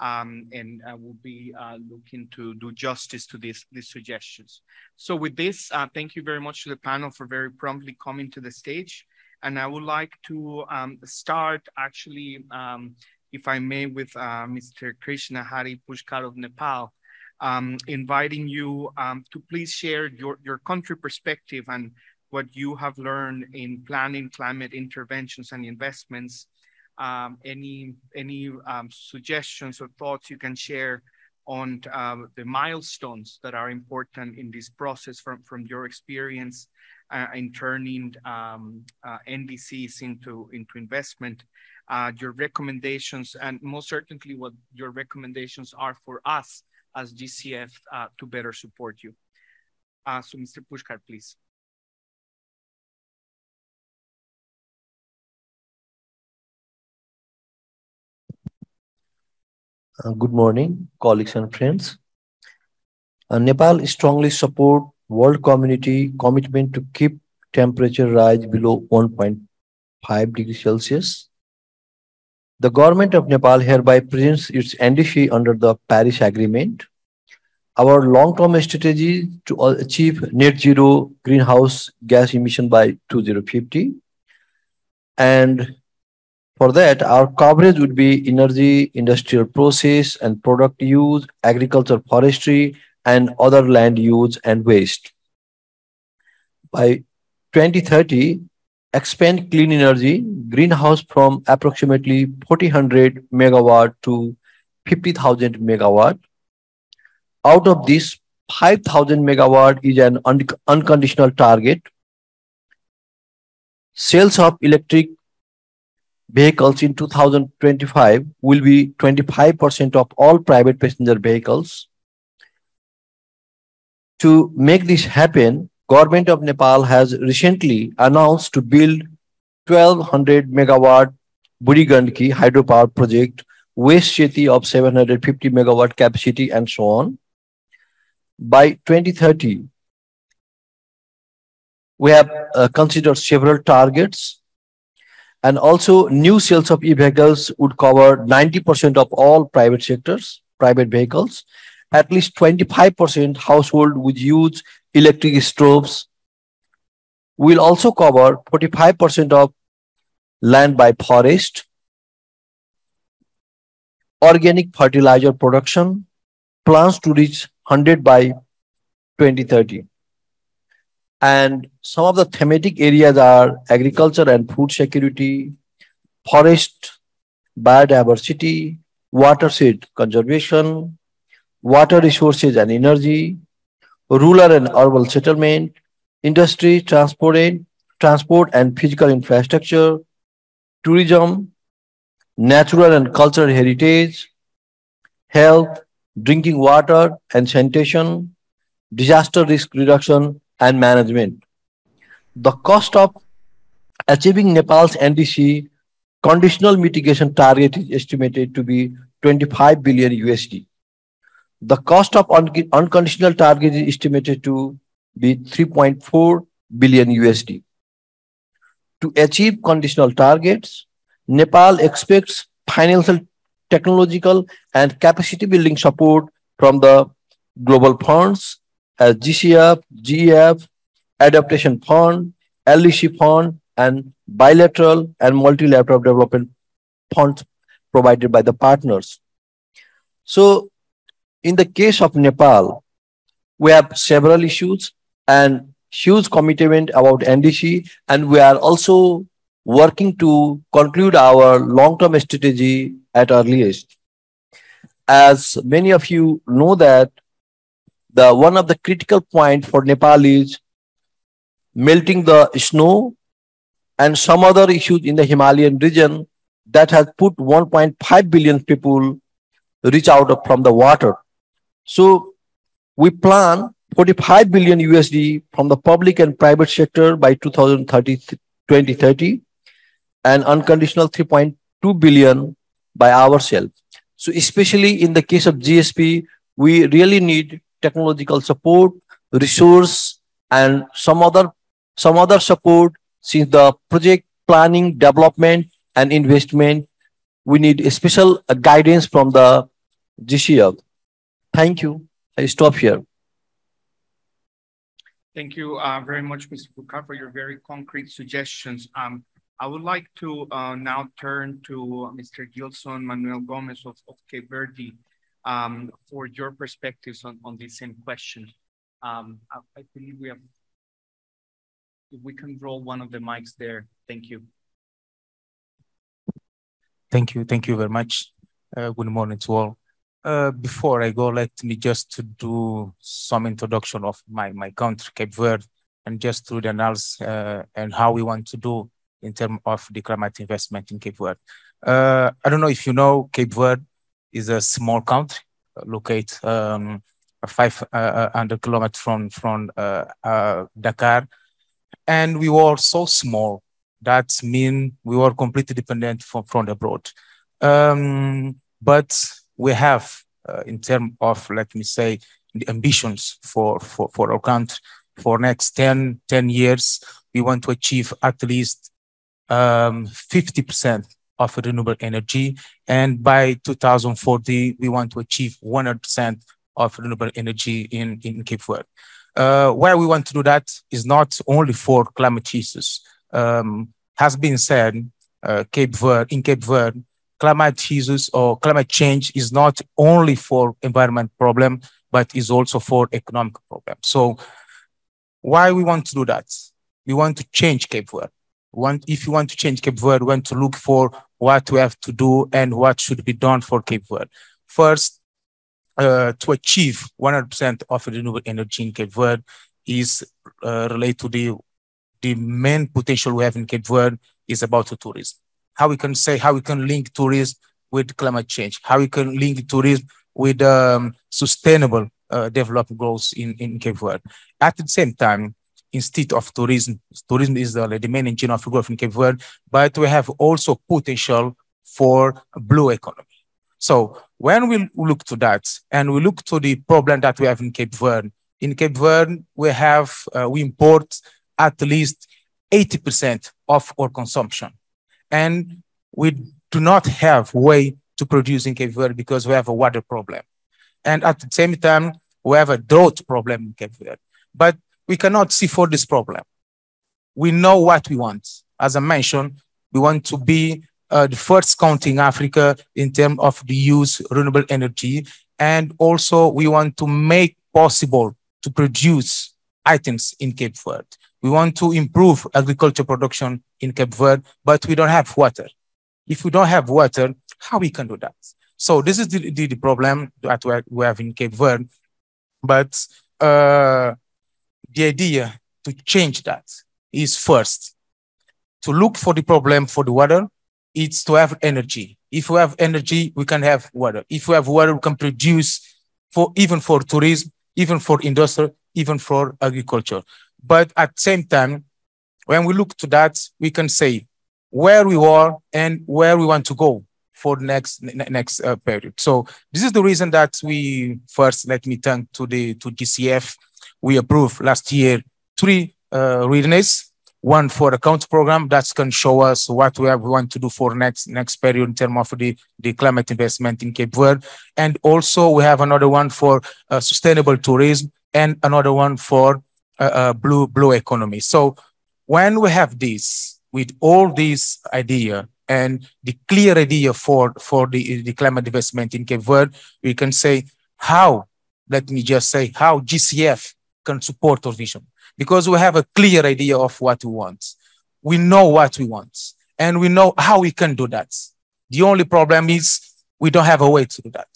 um, and uh, we'll be uh, looking to do justice to these, these suggestions. So with this, uh, thank you very much to the panel for very promptly coming to the stage. And I would like to um, start actually, um, if I may, with uh, Mr. Krishna Hari Pushkar of Nepal, um, inviting you um, to please share your, your country perspective and what you have learned in planning climate interventions and investments. Um, any any um, suggestions or thoughts you can share on uh, the milestones that are important in this process from, from your experience uh, in turning um, uh, NDCs into, into investment, uh, your recommendations, and most certainly what your recommendations are for us as GCF uh, to better support you. Uh, so Mr. Pushkar, please. Uh, good morning, colleagues and friends. Uh, Nepal strongly support world community commitment to keep temperature rise below 1.5 degrees Celsius. The government of Nepal hereby presents its NDC under the Paris Agreement. Our long-term strategy to achieve net zero greenhouse gas emission by 2050 and for that, our coverage would be energy, industrial process and product use, agriculture, forestry, and other land use and waste. By 2030, expand clean energy greenhouse from approximately 400 megawatt to 50,000 megawatt. Out of this, 5,000 megawatt is an un unconditional target. Sales of electric vehicles in 2025 will be 25% of all private passenger vehicles. To make this happen, government of Nepal has recently announced to build 1200 megawatt Budhi Gandaki hydropower project, West Seti of 750 megawatt capacity and so on. By 2030, we have uh, considered several targets and also new sales of e-vehicles would cover 90% of all private sectors, private vehicles. At least 25% household would use electric stoves. We'll also cover 45% of land by forest, organic fertilizer production, plans to reach 100 by 2030. And some of the thematic areas are agriculture and food security, forest, biodiversity, watershed conservation, water resources and energy, rural and urban settlement, industry, transport and, transport and physical infrastructure, tourism, natural and cultural heritage, health, drinking water and sanitation, disaster risk reduction, and management. The cost of achieving Nepal's NDC conditional mitigation target is estimated to be 25 billion USD. The cost of un unconditional target is estimated to be 3.4 billion USD. To achieve conditional targets, Nepal expects financial, technological, and capacity building support from the global funds as GCF, GEF, Adaptation Fund, LDC Fund, and bilateral and multilateral development funds provided by the partners. So in the case of Nepal, we have several issues and huge commitment about NDC, and we are also working to conclude our long-term strategy at earliest. As many of you know that the one of the critical point for Nepal is melting the snow and some other issues in the Himalayan region that has put 1.5 billion people reach out from the water. So we plan 45 billion USD from the public and private sector by 2030, 2030 and unconditional 3.2 billion by ourselves. So especially in the case of GSP, we really need technological support, resource, and some other some other support since the project planning, development, and investment, we need a special guidance from the GCF. Thank you. I stop here. Thank you uh, very much, Mr. Buka, for your very concrete suggestions. Um, I would like to uh, now turn to Mr. Gilson Manuel Gomez of, of Cape Verde um, for your perspectives on, on this same question. Um, I, I, believe we have, if we can roll one of the mics there. Thank you. Thank you. Thank you very much. Uh, good morning to all. Uh, before I go, let me just to do some introduction of my, my country, Cape Verde, and just through the analysis uh, and how we want to do in terms of the climate investment in Cape Verde. Uh, I don't know if you know, Cape Verde is a small country located um, 500 uh, uh, kilometers from, from uh, uh, Dakar. And we were so small that mean we were completely dependent from, from abroad. Um, but we have, uh, in terms of, let me say, the ambitions for, for, for our country for next 10, 10 years, we want to achieve at least um, 50% of renewable energy. And by 2040, we want to achieve 100% of renewable energy in, in Cape Verde. Uh, why we want to do that is not only for climate issues. Um, has been said, uh, Cape Verde, in Cape Verde, climate issues or climate change is not only for environment problem, but is also for economic problem. So why we want to do that? We want to change Cape Verde want if you want to change Cape Verde, we want to look for what we have to do and what should be done for Cape Verde. First, uh, to achieve 100% of renewable energy in Cape Verde is uh, related to the the main potential we have in Cape Verde is about tourism. How we can say how we can link tourism with climate change, how we can link tourism with um, sustainable uh, development goals in, in Cape Verde. At the same time, instead of tourism. Tourism is the, the main engine of growth in Cape Verde, but we have also potential for blue economy. So when we look to that and we look to the problem that we have in Cape Verde, in Cape Verde, we have, uh, we import at least 80% of our consumption. And we do not have way to produce in Cape Verde because we have a water problem. And at the same time, we have a drought problem in Cape Verde. But we cannot see for this problem. We know what we want. As I mentioned, we want to be uh, the first country in Africa in terms of the use renewable energy. And also we want to make possible to produce items in Cape Verde. We want to improve agriculture production in Cape Verde, but we don't have water. If we don't have water, how we can do that? So this is the, the, the problem that we have in Cape Verde. But uh, the idea to change that is first to look for the problem for the water. It's to have energy. If we have energy, we can have water. If we have water, we can produce for even for tourism, even for industry, even for agriculture. But at the same time, when we look to that, we can say where we are and where we want to go for the next next uh, period. So this is the reason that we first let me thank to the to GCF we approved last year three uh, readiness, one for the county program that can show us what we, have, we want to do for next next period in terms of the, the climate investment in Cape Verde. And also we have another one for uh, sustainable tourism and another one for uh, uh, blue blue economy. So when we have this, with all these idea and the clear idea for, for the, the climate investment in Cape Verde, we can say how, let me just say, how GCF can support our vision. Because we have a clear idea of what we want. We know what we want and we know how we can do that. The only problem is we don't have a way to do that.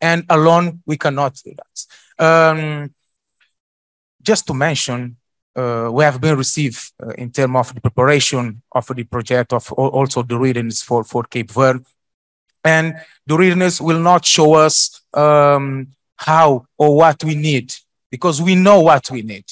And alone, we cannot do that. Um, just to mention, uh, we have been received uh, in terms of the preparation of the project of also the readiness for, for Cape Verde. And the readiness will not show us um, how or what we need because we know what we need.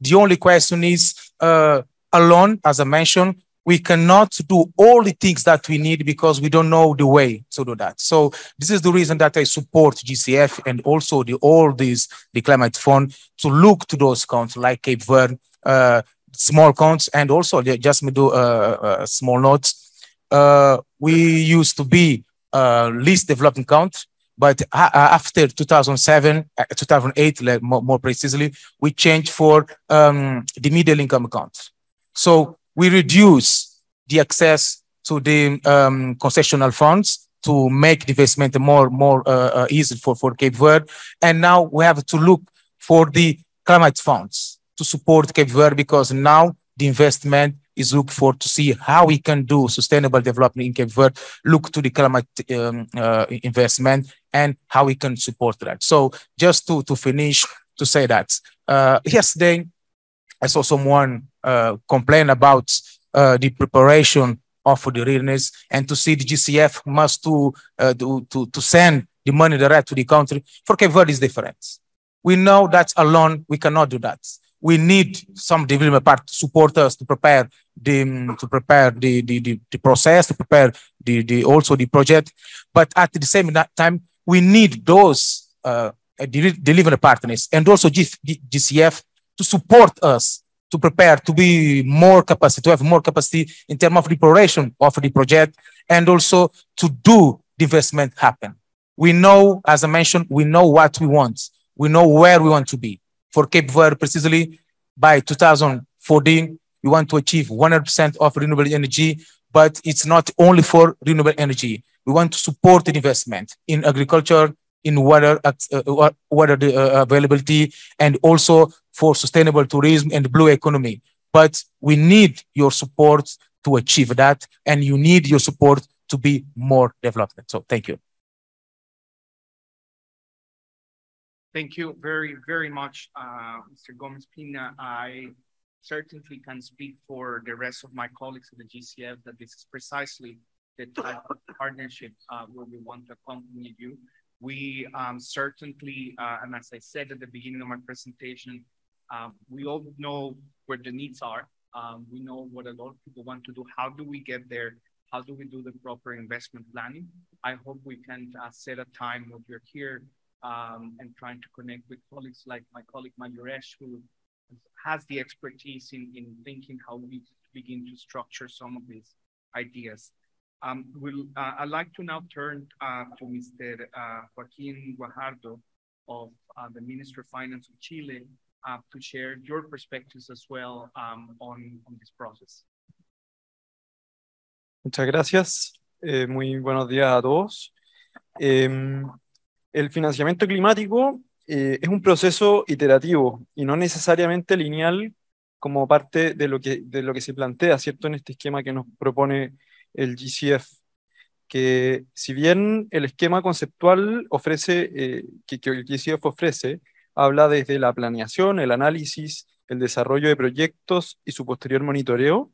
The only question is uh, alone, as I mentioned, we cannot do all the things that we need because we don't know the way to do that. So this is the reason that I support GCF and also the all these the climate fund to look to those counts like Cape Verde, uh, small counts, and also just me do uh, uh, small notes. Uh, we used to be uh, least developing count, but after 2007, 2008, like more, more precisely, we changed for um, the middle income account. So we reduce the access to the um, concessional funds to make investment more more uh, uh, easy for, for Cape Verde. And now we have to look for the climate funds to support Cape Verde because now the investment is look for to see how we can do sustainable development in Cape Verde, look to the climate um, uh, investment and how we can support that. So just to, to finish, to say that uh, yesterday I saw someone uh, complain about uh, the preparation of the readiness and to see the GCF must to, uh, to, to, to send the money direct to the country. For Cape Verde is different. We know that alone we cannot do that. We need some development part to support us to prepare the to prepare the, the, the, the process, to prepare the, the also the project. But at the same time, we need those uh, delivery partners and also GCF to support us to prepare to be more capacity, to have more capacity in terms of the preparation of the project and also to do the investment happen. We know, as I mentioned, we know what we want. We know where we want to be. For Cape Verde, precisely by 2014, we want to achieve 100% of renewable energy, but it's not only for renewable energy. We want to support the investment in agriculture, in water, uh, water uh, availability, and also for sustainable tourism and blue economy. But we need your support to achieve that, and you need your support to be more development. So thank you. Thank you very, very much, uh, Mr. Gomez Pina. I certainly can speak for the rest of my colleagues at the GCF that this is precisely the type of partnership uh, where we want to accompany you. We um, certainly, uh, and as I said at the beginning of my presentation, um, we all know where the needs are. Um, we know what a lot of people want to do. How do we get there? How do we do the proper investment planning? I hope we can uh, set a time when we're here um, and trying to connect with colleagues like my colleague Mayuresh, who has the expertise in, in thinking how we begin to structure some of these ideas. Um, we'll, uh, I'd like to now turn uh, to Mr. Uh, Joaquin Guajardo of uh, the Ministry of Finance of Chile uh, to share your perspectives as well um, on, on this process. Muchas gracias. Eh, muy buenos días a todos. Eh, el financiamiento climático eh, es un proceso iterativo y no necesariamente lineal como parte de lo, que, de lo que se plantea, ¿cierto? En este esquema que nos propone el GCF, que si bien el esquema conceptual ofrece, eh, que, el GCF ofrece, habla desde la planeación, el análisis, el desarrollo de proyectos y su posterior monitoreo,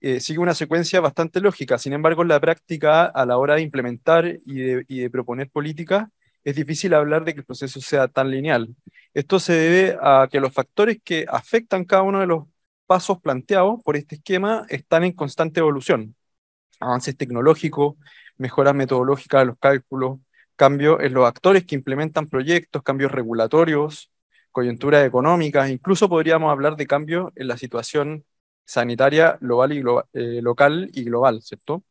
eh, sigue una secuencia bastante lógica. Sin embargo, en la práctica, a la hora de implementar y de proponer políticas, es difícil hablar de que el proceso sea tan lineal. Esto se debe a que los factores que afectan cada uno de los pasos planteados por este esquema están en constante evolución. Avances tecnológicos, mejoras metodológicas de los cálculos, cambios en los actores que implementan proyectos, cambios regulatorios, coyunturas económicas, incluso podríamos hablar de cambios en la situación sanitaria global y eh, local y global, ¿cierto?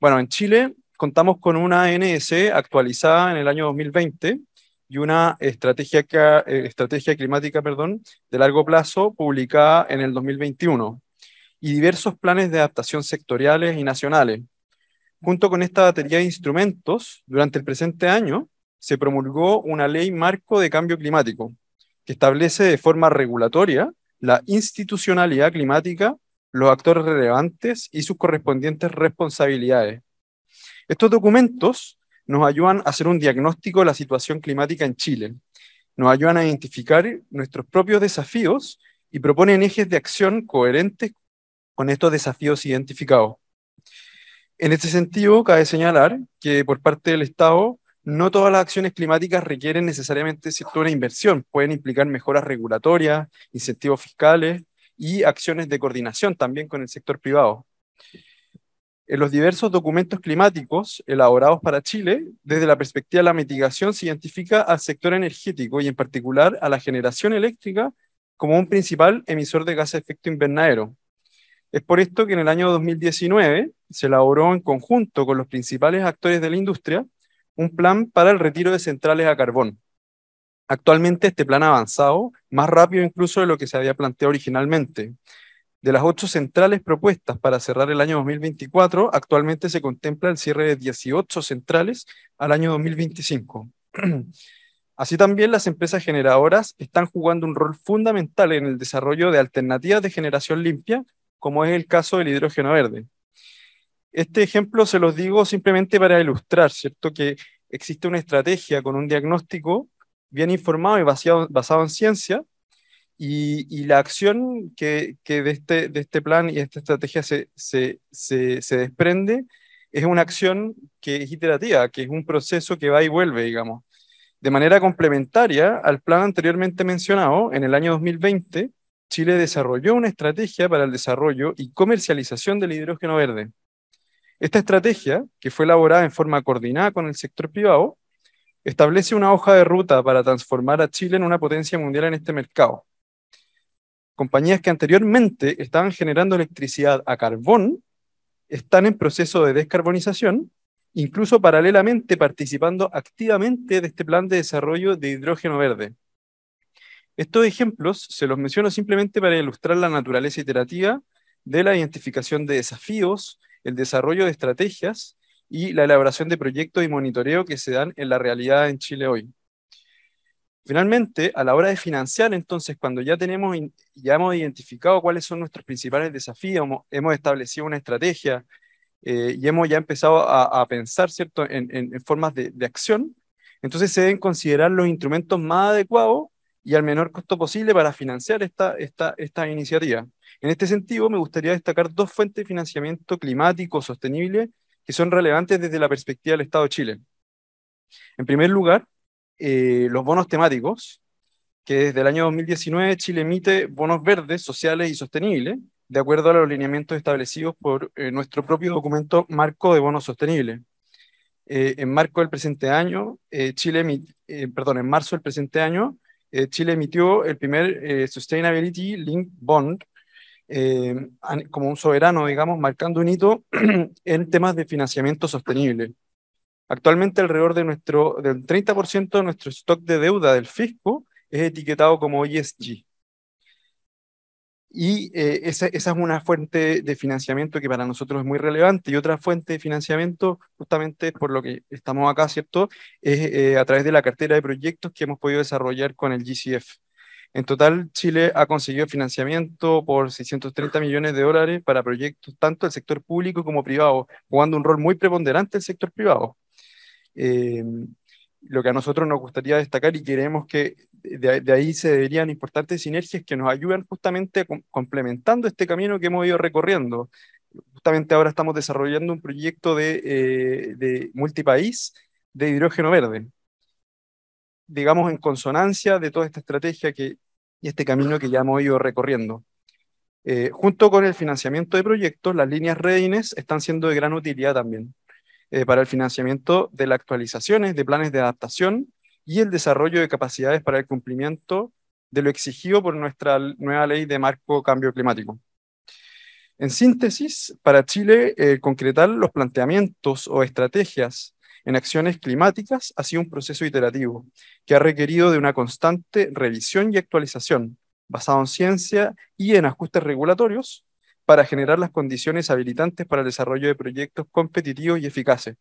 Bueno, en Chile contamos con una NS actualizada en el año 2020 y una estrategia, eh, climática de largo plazo publicada en el 2021. Y diversos planes de adaptación sectoriales y nacionales. Junto con esta batería de instrumentos, durante el presente año se promulgó una ley marco de cambio climático, que establece de forma regulatoria la institucionalidad climática, los actores relevantes y sus correspondientes responsabilidades. Estos documentos nos ayudan a hacer un diagnóstico de la situación climática en Chile, nos ayudan a identificar nuestros propios desafíos y proponen ejes de acción coherentes con estos desafíos identificados. En este sentido, cabe señalar que por parte del Estado, no todas las acciones climáticas requieren necesariamente una inversión, pueden implicar mejoras regulatorias, incentivos fiscales y acciones de coordinación también con el sector privado en los diversos documentos climáticos elaborados para Chile, desde la perspectiva de la mitigación se identifica al sector energético y en particular a la generación eléctrica como un principal emisor de gases de efecto invernadero. Es por esto que en el año 2019 se elaboró en conjunto con los principales actores de la industria un plan para el retiro de centrales a carbón. Actualmente este plan ha avanzado más rápido incluso de lo que se había planteado originalmente. De las ocho centrales propuestas para cerrar el año 2024, actualmente se contempla el cierre de 18 centrales al año 2025. Así también las empresas generadoras están jugando un rol fundamental en el desarrollo de alternativas de generación limpia, como es el caso del hidrógeno verde. Este ejemplo se los digo simplemente para ilustrar, ¿cierto? Que existe una estrategia con un diagnóstico bien informado y basado, en ciencia, y, la acción que, de, este, de este plan y esta estrategia se, se, se, desprende es una acción que es iterativa, que es un proceso que va y vuelve, digamos. De manera complementaria al plan anteriormente mencionado, en el año 2020, Chile desarrolló una estrategia para el desarrollo y comercialización del hidrógeno verde. Esta estrategia, que fue elaborada en forma coordinada con el sector privado, establece una hoja de ruta para transformar a Chile en una potencia mundial en este mercado compañías que anteriormente estaban generando electricidad a carbón están en proceso de descarbonización, incluso paralelamente participando activamente de este plan de desarrollo de hidrógeno verde. Estos ejemplos se los menciono simplemente para ilustrar la naturaleza iterativa de la identificación de desafíos, el desarrollo de estrategias y la elaboración de proyectos y monitoreo que se dan en la realidad en Chile hoy. Finalmente, a la hora de financiar, entonces, cuando ya tenemos, ya hemos identificado cuáles son nuestros principales desafíos, hemos, establecido una estrategia eh, y hemos ya empezado a, pensar, ¿cierto?, en, formas de, acción, entonces se deben considerar los instrumentos más adecuados y al menor costo posible para financiar esta, esta, esta iniciativa. En este sentido, me gustaría destacar dos fuentes de financiamiento climático sostenible que son relevantes desde la perspectiva del Estado de Chile. En primer lugar, eh, los bonos temáticos, que desde el año 2019 Chile emite bonos verdes, sociales y sostenibles, de acuerdo a los lineamientos establecidos por eh, nuestro propio documento Marco de Bonos Sostenibles. Eh, en marco del presente año, Chile, perdón, en marzo del presente año, Chile emitió el primer Sustainability Linked Bond como un soberano, digamos, marcando un hito en temas de financiamiento sostenible. Actualmente alrededor de nuestro, del 30% de nuestro stock de deuda del fisco es etiquetado como ESG. Y eh, esa, esa, es una fuente de financiamiento que para nosotros es muy relevante. Y otra fuente de financiamiento, justamente por lo que estamos acá, ¿cierto? Es eh, a través de la cartera de proyectos que hemos podido desarrollar con el GCF. En total, Chile ha conseguido financiamiento por 630 millones de dólares para proyectos tanto del sector público como privado, jugando un rol muy preponderante el sector privado. Eh, lo que a nosotros nos gustaría destacar y queremos que de, ahí se deberían importantes sinergias que nos ayuden justamente complementando este camino que hemos ido recorriendo. Justamente ahora estamos desarrollando un proyecto de, eh, de multipaís de hidrógeno verde, digamos en consonancia de toda esta estrategia que, y este camino que ya hemos ido recorriendo. Eh, junto con el financiamiento de proyectos, las líneas Readiness están siendo de gran utilidad también. Eh, para el financiamiento de las actualizaciones de planes de adaptación y el desarrollo de capacidades para el cumplimiento de lo exigido por nuestra nueva ley de marco cambio climático. En síntesis, para Chile, eh, concretar los planteamientos o estrategias en acciones climáticas ha sido un proceso iterativo que ha requerido de una constante revisión y actualización basado en ciencia y en ajustes regulatorios para generar las condiciones habilitantes para el desarrollo de proyectos competitivos y eficaces.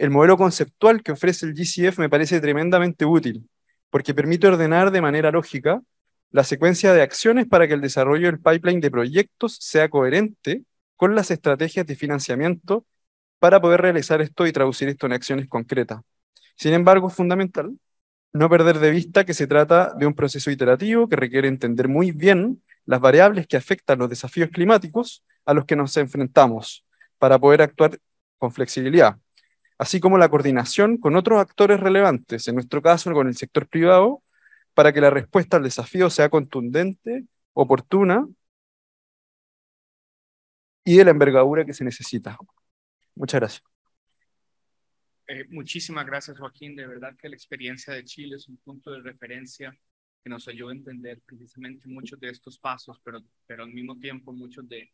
El modelo conceptual que ofrece el GCF me parece tremendamente útil, porque permite ordenar de manera lógica la secuencia de acciones para que el desarrollo del pipeline de proyectos sea coherente con las estrategias de financiamiento para poder realizar esto y traducir esto en acciones concretas. Sin embargo, es fundamental no perder de vista que se trata de un proceso iterativo que requiere entender muy bien las variables que afectan los desafíos climáticos a los que nos enfrentamos para poder actuar con flexibilidad, así como la coordinación con otros actores relevantes, en nuestro caso con el sector privado, para que la respuesta al desafío sea contundente, oportuna y de la envergadura que se necesita. Muchas gracias. Eh, muchísimas gracias, Joaquín. De verdad que la experiencia de Chile es un punto de referencia que nos ayuda a entender precisamente muchos de estos pasos, pero, pero al mismo tiempo muchos de,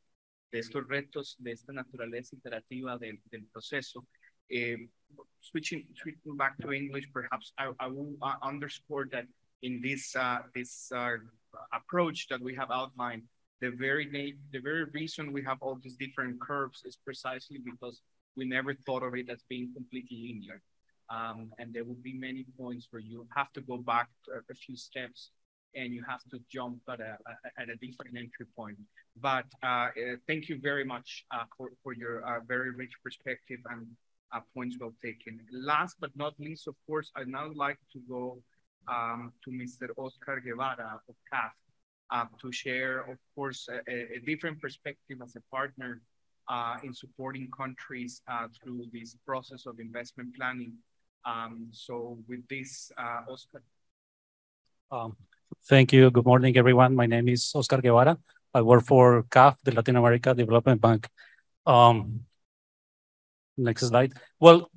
estos retos, de esta naturaleza iterativa del proceso. Eh, switching, switching back to English, perhaps I, I will uh, underscore that in this, uh, this uh, approach that we have outlined, the very, the very reason we have all these different curves is precisely because we never thought of it as being completely linear. Um, and there will be many points where you have to go back a, few steps and you have to jump at a, at a different entry point. But uh, uh, thank you very much uh, for, for your uh, very rich perspective and uh, points well taken. Last but not least, of course, I'd now like to go um, to Mr. Oscar Guevara of CAF uh, to share, of course, a, a different perspective as a partner uh, in supporting countries uh, through this process of investment planning. Um, so with this, uh, Oscar. Um, thank you. Good morning, everyone. My name is Oscar Guevara. I work for CAF, the Latin America Development Bank. Um, next slide. Well,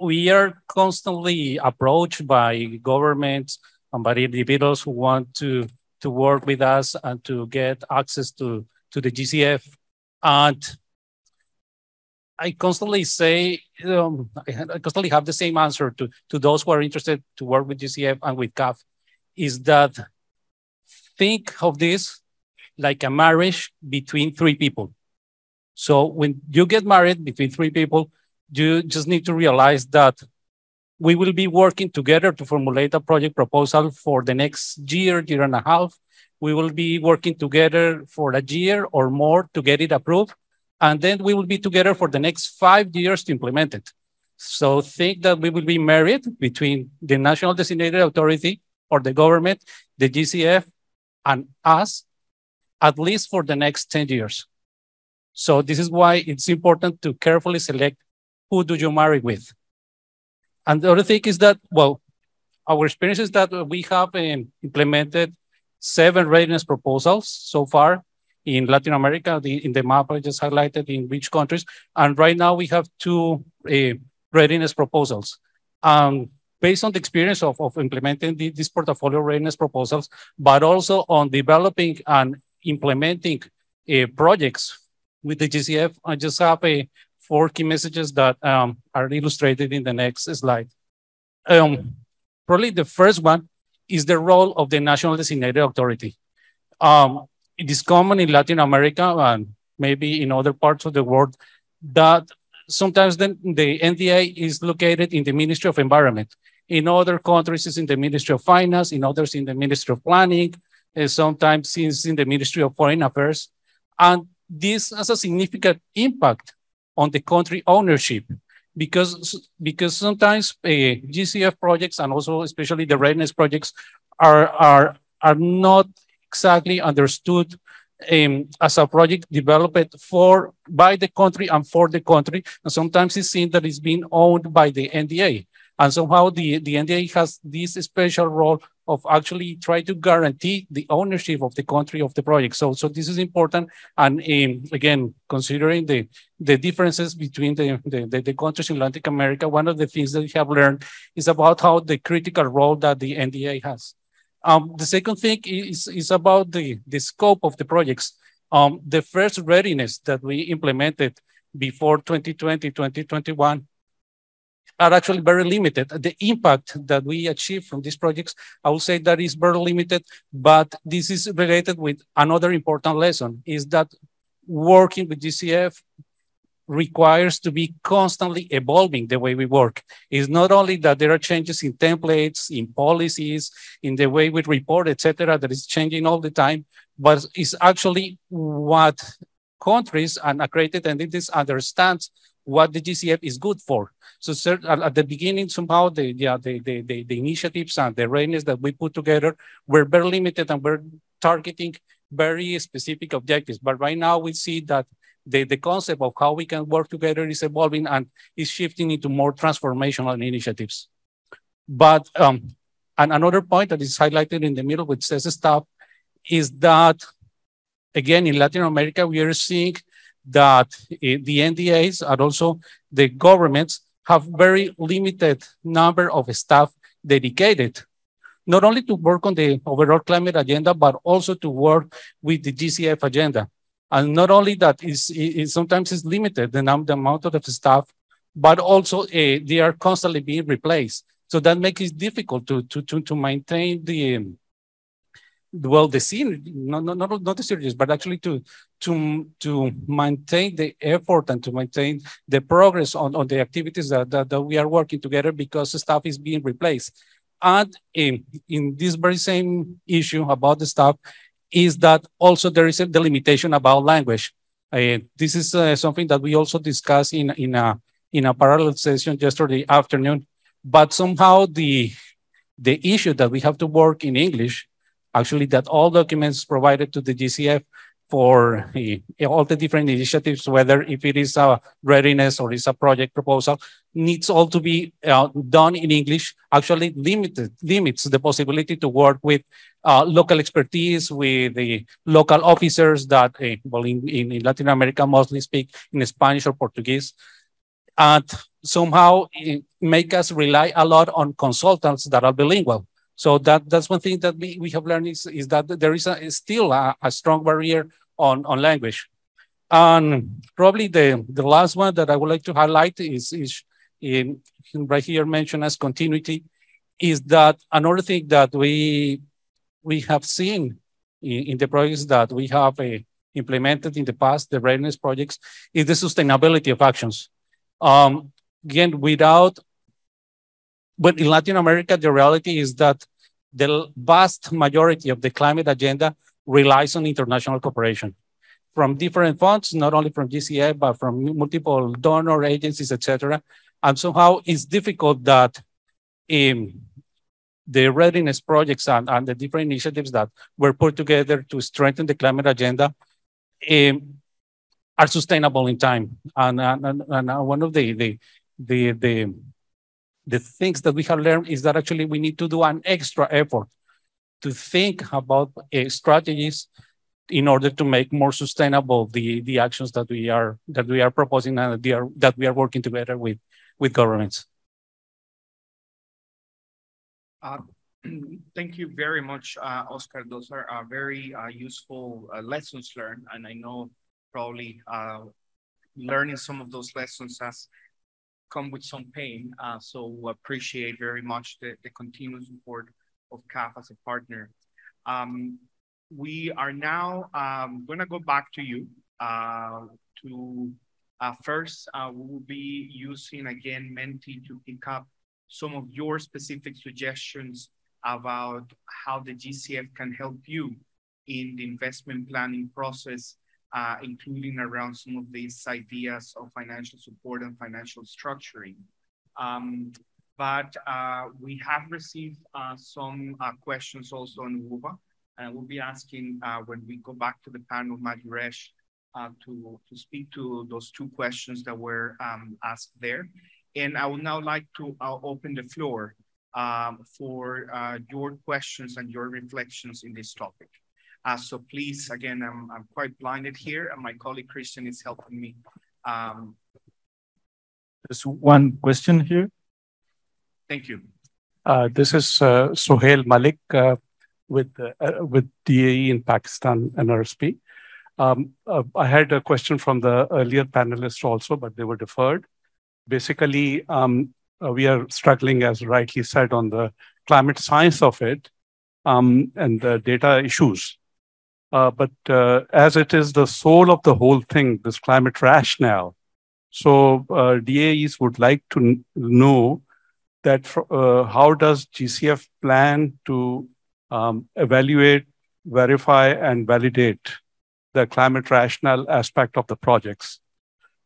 we are constantly approached by governments and by individuals who want to, to work with us and to get access to, to the GCF and I constantly say, um, I constantly have the same answer to, to those who are interested to work with GCF and with CAF is that think of this like a marriage between three people. So when you get married between three people, you just need to realize that we will be working together to formulate a project proposal for the next year, year and a half, we will be working together for a year or more to get it approved. And then we will be together for the next five years to implement it. So think that we will be married between the National Designated Authority or the government, the GCF, and us, at least for the next 10 years. So this is why it's important to carefully select who do you marry with. And the other thing is that, well, our experience is that we have um, implemented seven readiness proposals so far in Latin America, the, in the map I just highlighted in which countries. And right now we have two uh, readiness proposals. Um, based on the experience of, of implementing the, these portfolio readiness proposals, but also on developing and implementing uh, projects with the GCF, I just have a four key messages that um, are illustrated in the next slide. Um, probably the first one is the role of the national designated authority. Um, it is common in Latin America and maybe in other parts of the world that sometimes the, the NDA is located in the Ministry of Environment. In other countries, it's in the Ministry of Finance, in others, in the Ministry of Planning, and sometimes it's in the Ministry of Foreign Affairs. And this has a significant impact on the country ownership because because sometimes uh, GCF projects and also especially the readiness projects are are are not exactly understood um, as a project developed for by the country and for the country, and sometimes it's seen that it's being owned by the NDA. And somehow the, the NDA has this special role of actually try to guarantee the ownership of the country of the project. So, so this is important. And um, again, considering the, the differences between the, the, the, countries in Latin America, one of the things that we have learned is about how the critical role that the NDA has. Um, the second thing is, is about the, the scope of the projects. Um, the first readiness that we implemented before 2020, 2021 are actually very limited. The impact that we achieve from these projects, I will say that is very limited, but this is related with another important lesson is that working with GCF requires to be constantly evolving the way we work. It's not only that there are changes in templates, in policies, in the way we report, etc., that is changing all the time, but it's actually what countries and accredited entities understand what the GCF is good for. So at the beginning, somehow the, yeah, the, the, the, the initiatives and the readiness that we put together were very limited and we're targeting very specific objectives. But right now we see that the, the concept of how we can work together is evolving and is shifting into more transformational initiatives. But um, and another point that is highlighted in the middle, which says stuff, is that again in Latin America we are seeing that the NDAs and also the governments have very limited number of staff dedicated not only to work on the overall climate agenda, but also to work with the GCF agenda. And not only that, is it sometimes it's limited the, the amount of staff, but also uh, they are constantly being replaced. So that makes it difficult to to to, to maintain the um, well the scene, not, not, not the series, but actually to to to maintain the effort and to maintain the progress on, on the activities that, that, that we are working together because the staff is being replaced. And in, in this very same issue about the staff, is that also there is a delimitation about language. Uh, this is uh, something that we also discussed in, in, a, in a parallel session yesterday afternoon, but somehow the, the issue that we have to work in English, actually that all documents provided to the GCF for uh, all the different initiatives, whether if it is a readiness or it's a project proposal, needs all to be uh, done in English, actually limited, limits the possibility to work with uh, local expertise, with the local officers that, uh, well, in, in Latin America mostly speak in Spanish or Portuguese. And somehow uh, make us rely a lot on consultants that are bilingual. So that, that's one thing that we, we have learned is, is that there is a, still a, a strong barrier on, on language. And probably the, the last one that I would like to highlight is, is in, right here mentioned as continuity, is that another thing that we, we have seen in, in the projects that we have uh, implemented in the past, the readiness projects, is the sustainability of actions. Um, again, without but in Latin America, the reality is that the vast majority of the climate agenda relies on international cooperation from different funds, not only from GCF, but from multiple donor agencies, etc. And somehow it's difficult that um, the readiness projects and, and the different initiatives that were put together to strengthen the climate agenda um, are sustainable in time. And, and, and one of the, the, the, the the things that we have learned is that actually we need to do an extra effort to think about uh, strategies in order to make more sustainable the, the actions that we are that we are proposing and that we are, that we are working together with, with governments. Uh, thank you very much, uh, Oscar. Those are uh, very uh, useful uh, lessons learned, and I know probably uh, learning some of those lessons has come with some pain. Uh, so appreciate very much the, the continuous support of CAF as a partner. Um, we are now um, going to go back to you uh, to uh, first, uh, we will be using again Menti to pick up some of your specific suggestions about how the GCF can help you in the investment planning process uh, including around some of these ideas of financial support and financial structuring. Um, but uh, we have received uh, some uh, questions also on Whova, and we'll be asking uh, when we go back to the panel, Mayuresh, uh, to, to speak to those two questions that were um, asked there. And I would now like to open the floor um, for your questions and your reflections in this topic. Uh, so please, again, I'm, I'm quite blinded here and my colleague Christian is helping me. Um, There's one question here. Thank you. Uh, this is uh, Sohail Malik uh, with, uh, with DAE in Pakistan NRSP. Um, uh, I had a question from the earlier panelists also, but they were deferred. Basically, um, uh, we are struggling, as rightly said, on the climate science of it um, and the data issues. Uh, but uh, as it is the soul of the whole thing, this climate rationale, so uh, DAEs would like to know that uh, how does GCF plan to um, evaluate, verify, and validate the climate rational aspect of the projects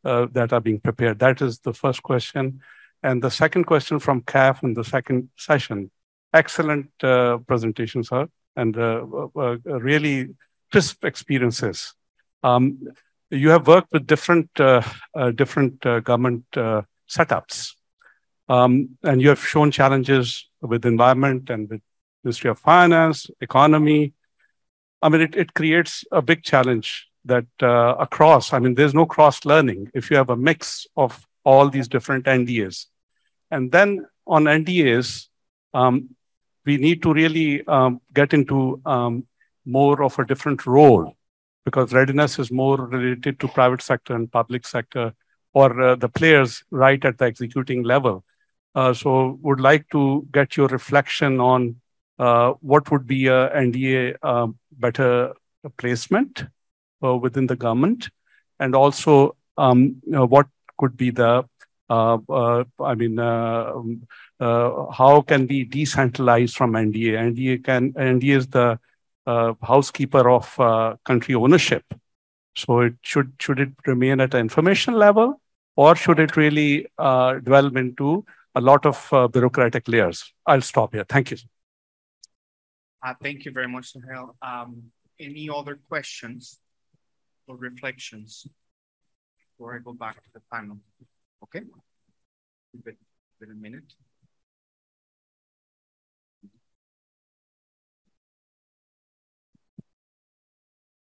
uh, that are being prepared? That is the first question. And the second question from CAF in the second session. Excellent uh, presentation, sir, and really crisp experiences. Um, you have worked with different different government setups. Um, and you have shown challenges with environment and with Ministry of Finance, economy. I mean, it, it creates a big challenge that uh, across, I mean, there's no cross learning if you have a mix of all these different NDAs. And then on NDAs, um, we need to really um, get into um, more of a different role because readiness is more related to private sector and public sector or uh, the players right at the executing level. Uh, so would like to get your reflection on uh, what would be a NDA uh, better placement uh, within the government, and also um, know, what could be the uh, uh, I mean, um, how can be decentralized from NDA? NDA can NDA is the housekeeper of country ownership. So it should should it remain at an information level, or should it really delve into a lot of uh, bureaucratic layers. I'll stop here. Thank you. Uh, thank you very much, Sohail. Um, any other questions or reflections before I go back to the panel? Okay. Give it, give it a minute.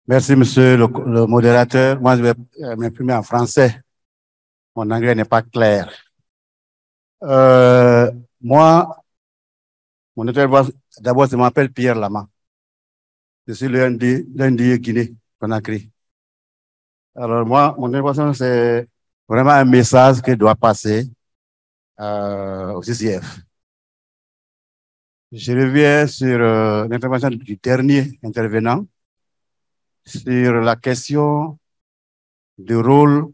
Merci, monsieur le, le modérateur. Moi, je vais euh, m'imprimer en français. Mon anglais n'est pas clair. Euh, moi, mon d'abord, je m'appelle Pierre Lama. Je suis l'un des, Guinée Conakry. Alors, moi, mon intervention, c'est vraiment un message qui doit passer euh, au CCF. Je reviens sur euh, l'intervention du dernier intervenant sur la question du rôle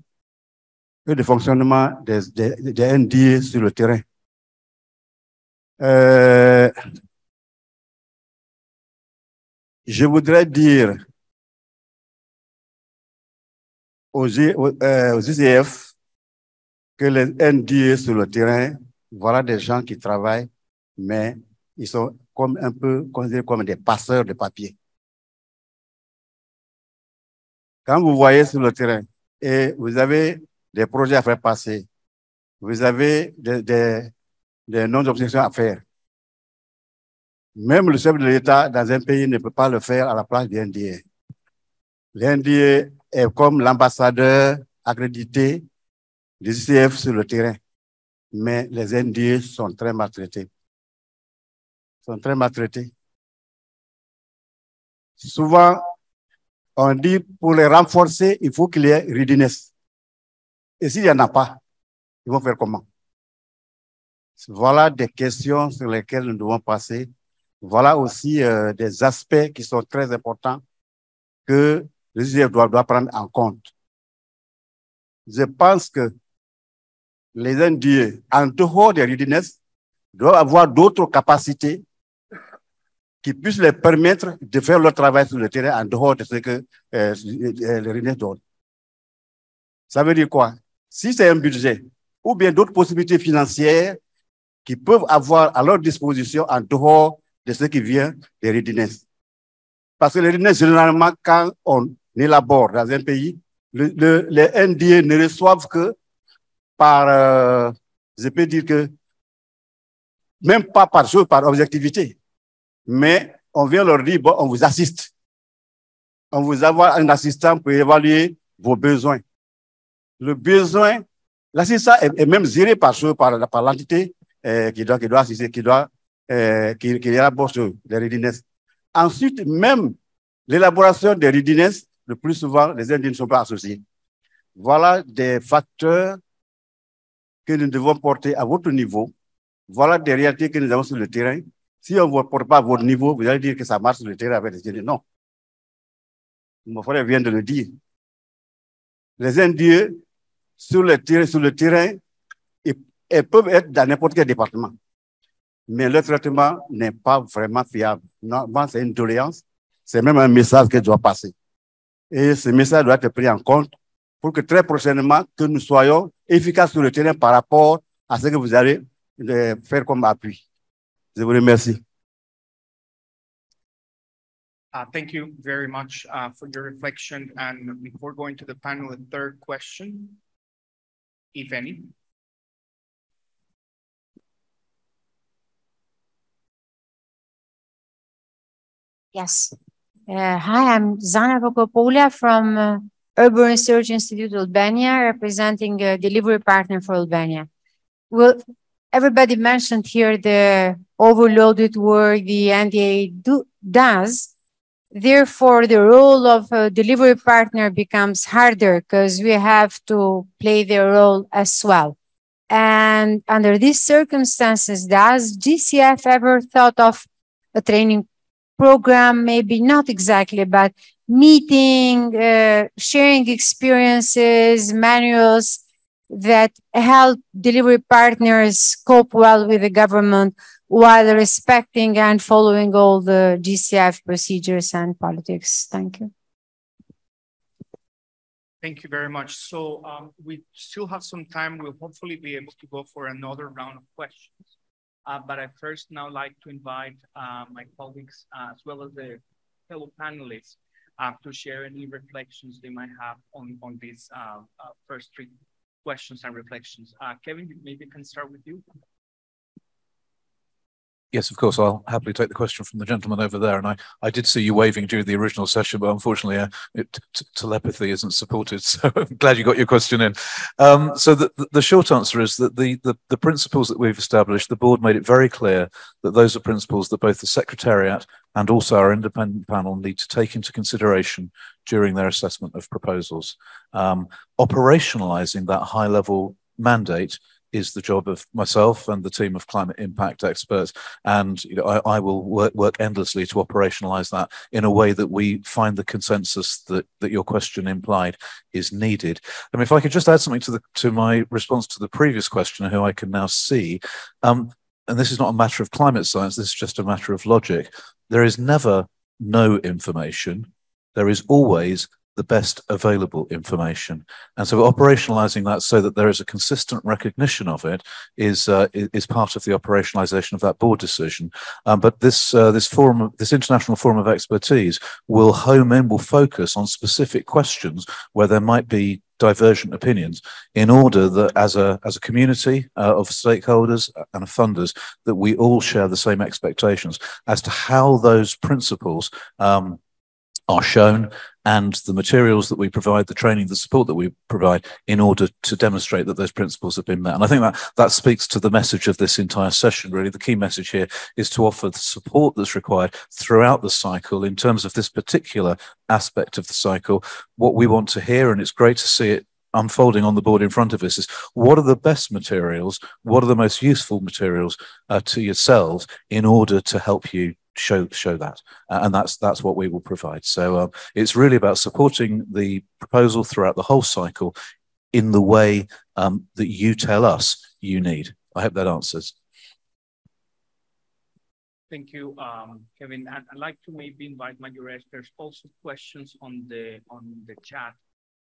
et de fonctionnement des, des, sur le terrain. Euh, je voudrais dire aux, euh, ICF que les NDA sur le terrain, voilà des gens qui travaillent, mais ils sont comme un peu considérés comme des passeurs de papier. Quand vous voyez sur le terrain et vous avez des projets à faire passer, vous avez des, des, des non-objections à faire. Même le chef de l'État dans un pays ne peut pas le faire à la place du NDA. L'NDA est comme l'ambassadeur accrédité des ICF sur le terrain. Mais les NDA sont très maltraités. Sont très maltraités. Souvent, on dit pour les renforcer, il faut qu'il y ait readiness. Et s'il n'y en a pas, ils vont faire comment? Voilà des questions sur lesquelles nous devons passer. Voilà aussi euh, des aspects qui sont très importants que les UCF doivent, prendre en compte. Je pense que les Indiens, en dehors des readiness, doivent avoir d'autres capacités qui puissent leur permettre de faire leur travail sur le terrain en dehors de ce que euh, les readiness donnent. Ça veut dire quoi? Si c'est un budget ou bien d'autres possibilités financières qui peuvent avoir à leur disposition en dehors de ce qui vient des readiness. Parce que les readiness, généralement, quand on élabore dans un pays, le, les NDA ne reçoivent que par, euh, je peux dire que, même pas par chose, par objectivité, mais on vient leur dire, bon, on vous assiste. On vous avoir un assistant pour évaluer vos besoins le besoin, l'assistance est, même géré par, par, par l'entité euh, qui doit, qui doit assister, qui doit, euh, qui, qui élabore les readiness. Ensuite, même l'élaboration des readiness, le plus souvent, les Indiens ne sont pas associés. Voilà des facteurs que nous devons porter à votre niveau. Voilà des réalités que nous avons sur le terrain. Si on ne vous porte pas à votre niveau, vous allez dire que ça marche sur le terrain avec les Indiens. Non. Mon frère vient de le dire. Les Indiens, sur le terrain, ils, peuvent être dans n'importe quel département. Mais le traitement n'est pas vraiment fiable. Normalement, c'est une doléance. C'est même un message qui doit passer. Et ce message doit être pris en compte pour que très prochainement, que nous soyons efficaces sur le terrain par rapport à ce que vous allez faire comme appui. Je vous remercie. Uh, thank you very much uh, for your reflection. And before going to the panel, the third question, if any. Yes. Uh, hi, I'm Zana Vokopola from uh, Urban Research Institute Albania, representing a delivery partner for Albania. Well, everybody mentioned here the overloaded work the NDA do, does. Therefore, the role of a delivery partner becomes harder because we have to play their role as well. And under these circumstances, does GCF ever thought of a training program, maybe not exactly, but meeting, uh, sharing experiences, manuals that help delivery partners cope well with the government while respecting and following all the GCF procedures and politics. Thank you. Thank you very much. So um, we still have some time. We'll hopefully be able to go for another round of questions. Uh, but I first now like to invite uh, my colleagues uh, as well as the fellow panelists uh, to share any reflections they might have on, on these uh, uh, first three questions and reflections. Kevin, maybe can start with you. Yes, of course. I'll happily take the question from the gentleman over there. And I, I did see you waving during the original session, but unfortunately, uh, it, telepathy isn't supported. So I'm glad you got your question in. Um, so the, the short answer is that the, the, the principles that we've established, the board made it very clear that those are principles that both the Secretariat and also our independent panel need to take into consideration during their assessment of proposals. Um, operationalizing that high level mandate is the job of myself and the team of climate impact experts. And you know, I, I, will work, work endlessly to operationalize that in a way that we find the consensus that, that your question implied is needed. I mean, if I could just add something to the to my response to the previous questioner, who I can now see, um, and this is not a matter of climate science, this is just a matter of logic. There is never no information. There is always the best available information. And so operationalizing that so that there is a consistent recognition of it is uh, is part of the operationalization of that board decision. Um, but this uh, this forum, this international forum of expertise, will home in, will focus on specific questions where there might be divergent opinions in order that as a as a community uh, of stakeholders and funders that we all share the same expectations as to how those principles um, are shown and the materials that we provide, the training, the support that we provide in order to demonstrate that those principles have been met. And I think that that speaks to the message of this entire session, really. The key message here is to offer the support that's required throughout the cycle in terms of this particular aspect of the cycle. What we want to hear, and it's great to see it unfolding on the board in front of us is what are the best materials, what are the most useful materials uh, to yourselves in order to help you show show that, uh, and that's that's what we will provide. So um, it's really about supporting the proposal throughout the whole cycle in the way um, that you tell us you need. I hope that answers. Thank you, um, Kevin. I'd, I'd, like to maybe invite Mayuresh. There's also questions on the on the chat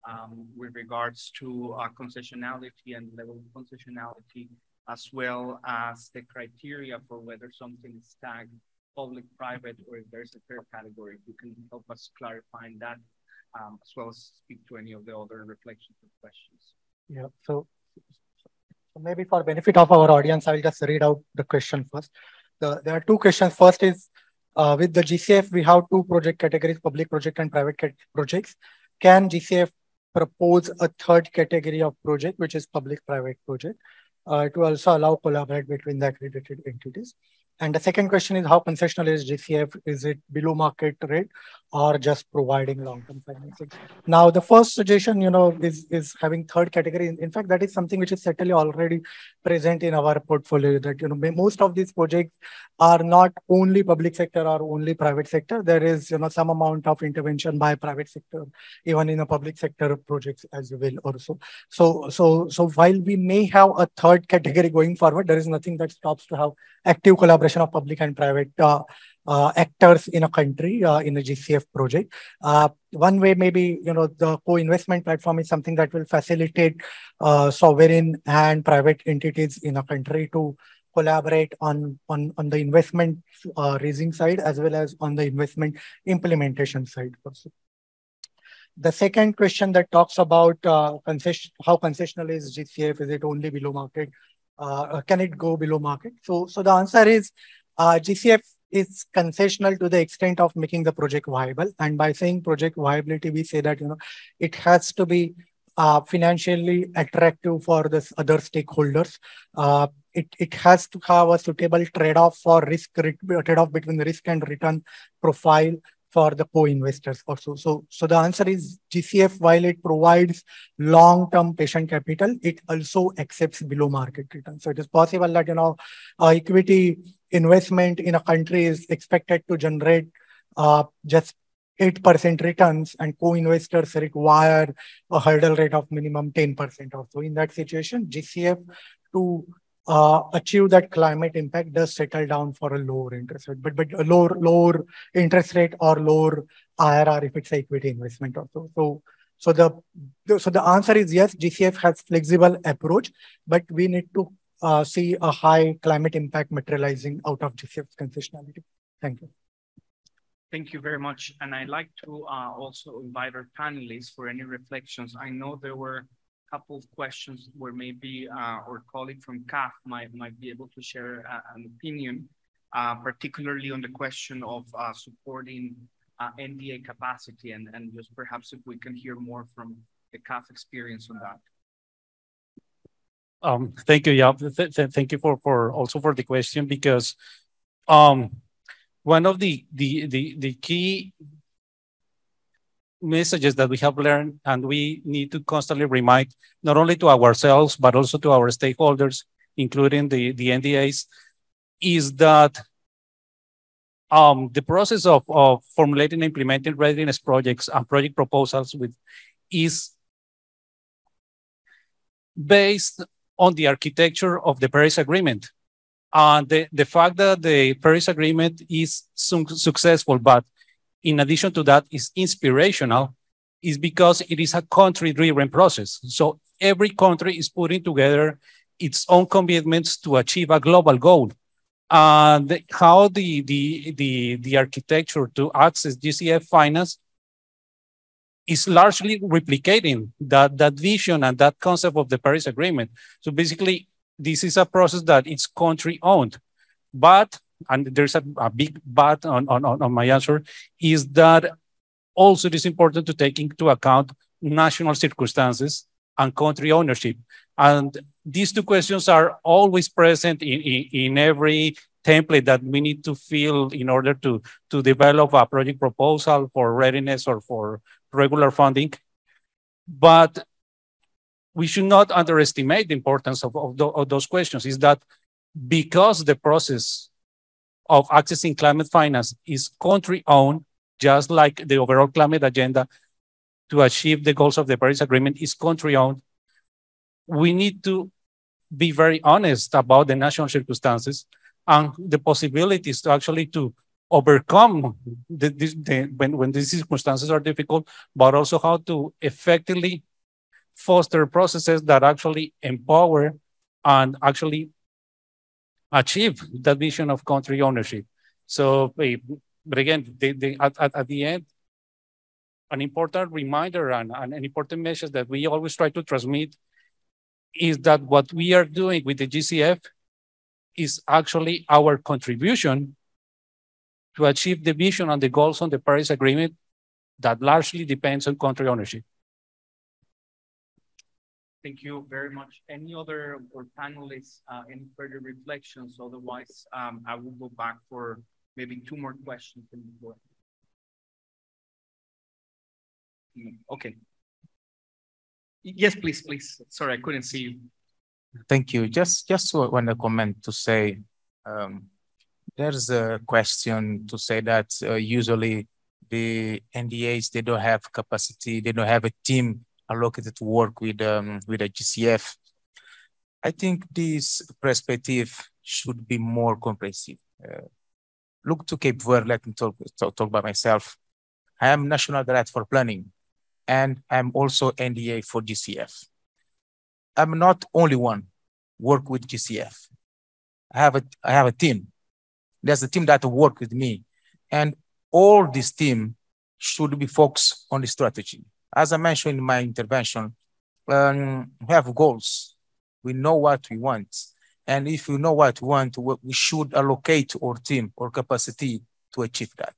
um, with regards to uh, concessionality and level of concessionality, as well as the criteria for whether something is tagged public, private, or if there's a third category, if you can help us clarifying that um, as well as speak to any of the other reflections or questions. Yeah, so, so maybe for the benefit of our audience, I will just read out the question first. The, there are two questions. First is, uh, with the GCF, we have two project categories, public project and private projects. Can GCF propose a third category of project, which is public-private project, uh, to also allow collaborate between the accredited entities? And the second question is how concessional is GCF? Is it below market rate or just providing long-term financing? Now, the first suggestion, you know, is, is having third category. In fact, that is something which is certainly already present in our portfolio that, you know, most of these projects are not only public sector or only private sector. There is, you know, some amount of intervention by private sector, even in a public sector projects as well also. So, so, so while we may have a third category going forward, there is nothing that stops to have active collaboration of public and private uh, uh, actors in a country uh, in a GCF project. Uh, one way maybe, you know, the co-investment platform is something that will facilitate uh, sovereign and private entities in a country to collaborate on, on, on the investment uh, raising side as well as on the investment implementation side also. The second question that talks about concession, how concessional is GCF? Is it only below market? Uh, can it go below market? So, so the answer is uh, GCF is concessional to the extent of making the project viable. And by saying project viability, we say that you know it has to be uh, financially attractive for the other stakeholders. Uh, it, it has to have a suitable trade-off for risk trade-off between risk and return profile for the co-investors also. So, so the answer is GCF, while it provides long-term patient capital, it also accepts below market return. So it is possible that, you know, uh, equity investment in a country is expected to generate uh, just 8% returns and co-investors require a hurdle rate of minimum 10% or so. In that situation, GCF to uh, achieve that climate impact does settle down for a lower interest rate, but, but a lower, lower interest rate or lower IRR if it's equity investment also. So, so the, so the answer is yes, GCF has flexible approach, but we need to uh, see a high climate impact materializing out of GCF's concessionality. Thank you. Thank you very much. And I'd like to uh, also invite our panelists for any reflections. I know there were couple of questions where maybe uh, our colleague from CAF might, might be able to share uh, an opinion, uh, particularly on the question of supporting NDA capacity and, and just perhaps if we can hear more from the CAF experience on that. Um, thank you, yeah. Th th thank you for, for also for the question because um, one of the, the, the, the key messages that we have learned and we need to constantly remind not only to ourselves but also to our stakeholders including the, the ndas is that um, the process of, of formulating and implementing readiness projects and project proposals with is based on the architecture of the Paris Agreement. And the, the fact that the Paris Agreement is su successful, but in addition to that, is inspirational, is because it is a country-driven process. So every country is putting together its own commitments to achieve a global goal. And how the, the, the, the architecture to access GCF finance is largely replicating that, that vision and that concept of the Paris Agreement. So basically, this is a process that it's country owned. But and there's a, a big but on, on, on my answer, is that also it is important to take into account national circumstances and country ownership. And these two questions are always present in, in, in every template that we need to fill in order to, to develop a project proposal for readiness or for regular funding. But we should not underestimate the importance of, of, the, of those questions is that because the process of accessing climate finance is country owned, just like the overall climate agenda to achieve the goals of the Paris Agreement is country owned. We need to be very honest about the national circumstances and the possibilities to actually to overcome the, the, the, when, when these circumstances are difficult, but also how to effectively foster processes that actually empower and actually achieve that vision of country ownership. So, eh, but again, they, at, at, at the end, an important reminder and, and an important message that we always try to transmit is that what we are doing with the GCF is actually our contribution to achieve the vision and the goals on the Paris Agreement that largely depends on country ownership. Thank you very much. Any other or panelists, uh, any further reflections? Otherwise, um, I will go back for maybe two more questions. Mm, okay. Yes, please, please. Sorry, I couldn't see you. Thank you. Just just to comment to say um, there's a question to say that uh, usually the NDAs they don't have capacity, they don't have a team allocated to work with um, with a GCF. I think this perspective should be more comprehensive. Uh, look to Cape Verde. Let me talk, talk talk by myself. I am National Director for Planning, and I'm also NDA for GCF. I'm not only one work with GCF. I have a I have a team. There's a team that work with me, and all this team should be focused on the strategy. As I mentioned in my intervention, um, we have goals. We know what we want, and if we know what we want, we should allocate our team or capacity to achieve that.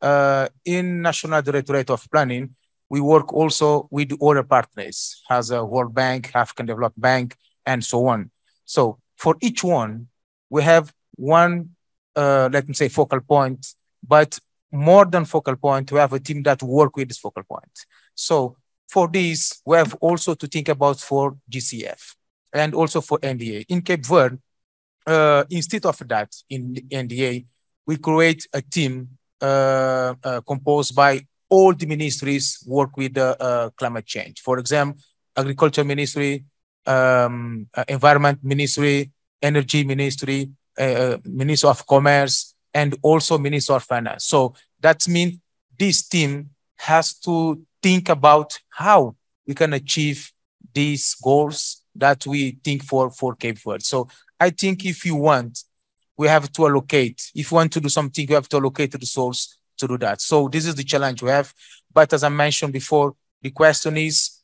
Uh, in National Directorate of Planning, we work also with other partners, as a World Bank, African Development Bank, and so on. So for each one, we have one, uh, let me say, focal point, but more than focal point, we have a team that work with this focal point. So for this, we have also to think about for GCF and also for NDA. In Cape Verde, uh, instead of that, in NDA, we create a team uh, uh, composed by all the ministries work with uh, uh, climate change. For example, agriculture ministry, um, uh, environment ministry, energy ministry, minister of commerce, and also minister of finance. So that means this team has to think about how we can achieve these goals that we think for for Cape Verde. So I think if you want, we have to allocate. If you want to do something, you have to allocate the resource to do that. So this is the challenge we have. But as I mentioned before, the question is,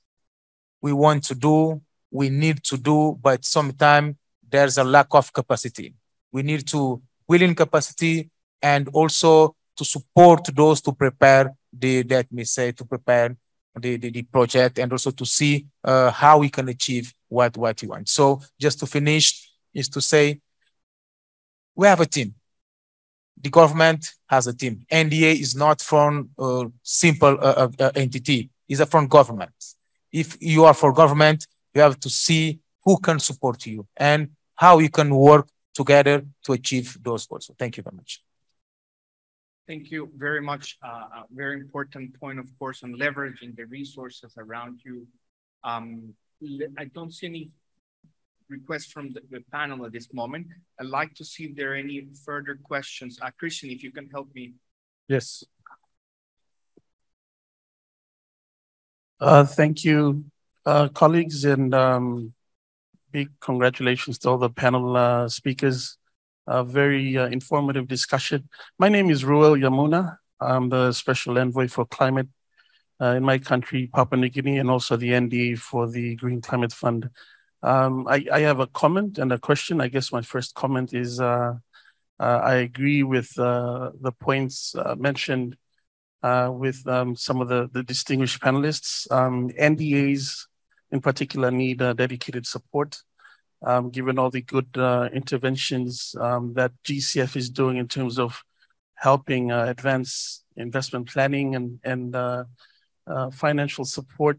we want to do, we need to do, but sometimes there's a lack of capacity. We need to willing capacity and also to support those to prepare the, let me say, to prepare the, the, the project and also to see uh, how we can achieve what, what you want. So just to finish is to say, we have a team the government has a team. NDA is not from a simple uh, uh, uh entity, it's a from government. If you are for government, you have to see who can support you and how you can work together to achieve those goals. So thank you very much. Thank you very much. Uh, a very important point, of course, on leveraging the resources around you. Um, I don't see any requests from the, the, panel at this moment. I'd like to see if there are any further questions. Uh, Christian, if you can help me. Yes. Uh, thank you, uh, colleagues, and um, big congratulations to all the panel uh, speakers. A very uh, informative discussion. My name is Ruel Yamuna. I'm the Special Envoy for Climate uh, in my country, Papua New Guinea, and also the NDA for the Green Climate Fund. Um, I, I, have a comment and a question. I guess my first comment is uh, uh, I agree with uh, the points mentioned with um, some of the, the distinguished panelists. Um, NDAs in particular need dedicated support. Um, given all the good uh, interventions um, that GCF is doing in terms of helping advance investment planning and, and financial support,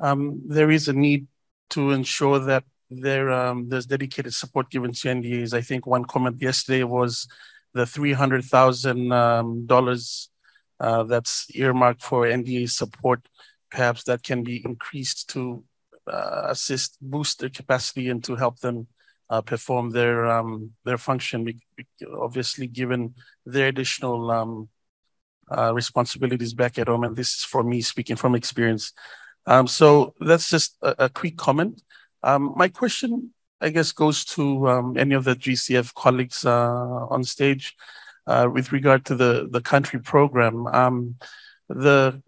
um, there is a need to ensure that there um, there's dedicated support given to NDAs. I think one comment yesterday was the three hundred thousand um, dollars uh, that's earmarked for NDA support. Perhaps that can be increased to uh, assist boost their capacity and to help them uh, perform their um, their function. Obviously, given their additional um, uh, responsibilities back at home, and this is for me speaking from experience. Um, so that's just a, a quick comment. Um, my question, I guess, goes to um, any of the GCF colleagues uh, on stage uh, with regard to the, the country program. Um, the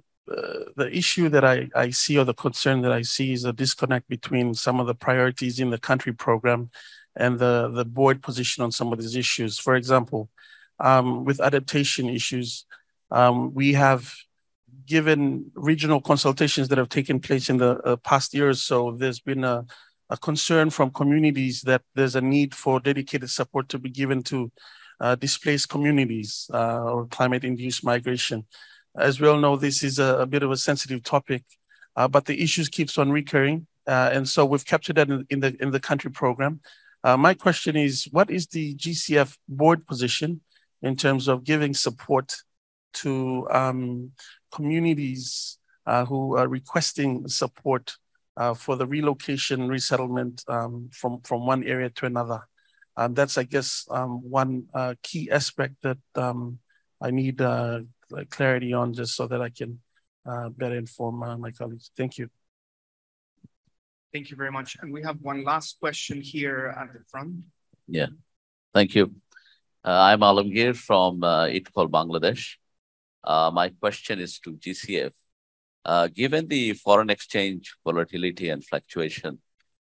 the issue that I, I see or the concern that I see is a disconnect between some of the priorities in the country program and the, the board position on some of these issues. For example, um, with adaptation issues, um, we have given regional consultations that have taken place in the uh, past years, so there's been a, a concern from communities that there's a need for dedicated support to be given to uh, displaced communities uh, or climate-induced migration. As we all know, this is a, a bit of a sensitive topic, uh, but the issues keeps on recurring. Uh, and so we've captured that in, in, the, in the country program. Uh, my question is, what is the GCF board position in terms of giving support to um, communities uh, who are requesting support for the relocation, resettlement um, from, from one area to another? Um, that's, I guess, um, one uh, key aspect that um, I need uh, clarity on just so that I can uh, better inform uh, my colleagues. Thank you. Thank you very much. And we have one last question here at the front. Yeah, thank you. Uh, I'm Alamgir from uh, IDCOL, Bangladesh. Uh, my question is to GCF. Uh, given the foreign exchange volatility and fluctuation,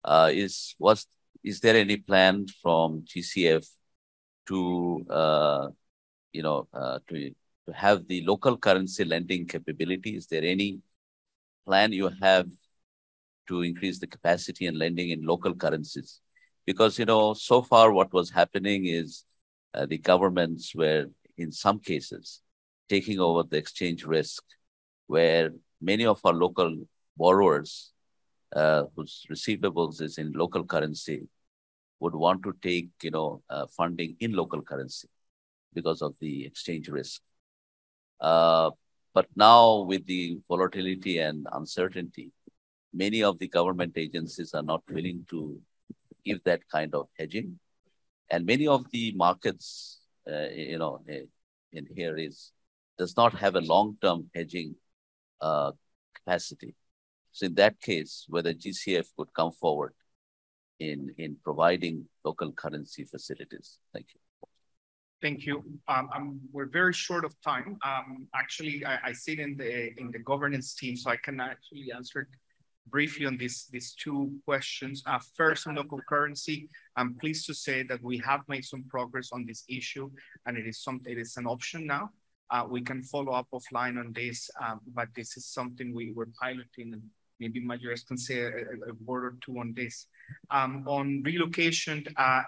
uh, is was is there any plan from GCF to, uh, you know, uh, to, have the local currency lending capability? Is there any plan you have to increase the capacity and lending in local currencies? Because, you know, so far what was happening is uh, the governments were, in some cases, taking over the exchange risk, where many of our local borrowers uh, whose receivables is in local currency would want to take, you know, uh, funding in local currency because of the exchange risk. Uh, but now with the volatility and uncertainty, many of the government agencies are not willing to give that kind of hedging. And many of the markets, uh, you know, eh, in here is does not have a long-term hedging uh, capacity. So in that case, whether GCF could come forward in, in providing local currency facilities. Thank you. Thank you. Um, we're very short of time. Um, actually, I, I, sit in the in the governance team, so I can actually answer briefly on these these two questions. Uh, first, on local currency, I'm pleased to say that we have made some progress on this issue, and it is something. It is an option now. Uh, we can follow up offline on this, um, but this is something we were piloting and maybe Mayuresh can say a, a, word or two on this. Um, on relocation, uh,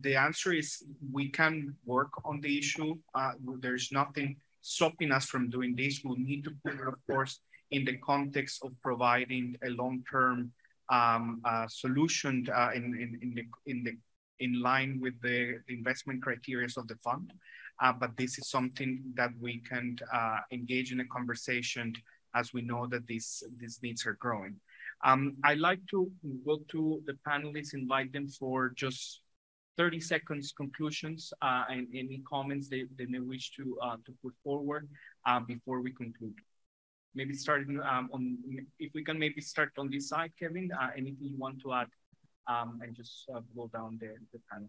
the answer is we can work on the issue. Uh, there's nothing stopping us from doing this. We'll need to put it, of course, in the context of providing a long-term um, uh, solution uh, in, in, in, the, in, the, in line with the investment criteria of the fund. Uh, but this is something that we can uh, engage in a conversation as we know that these, these needs are growing. Um, I'd like to go to the panelists, invite them for just 30 seconds conclusions uh, and any comments they, they may wish to, uh, to put forward uh, before we conclude. Maybe starting um, on, if we can maybe start on this side, Kevin, uh, anything you want to add um, and just uh, go down the, the panel.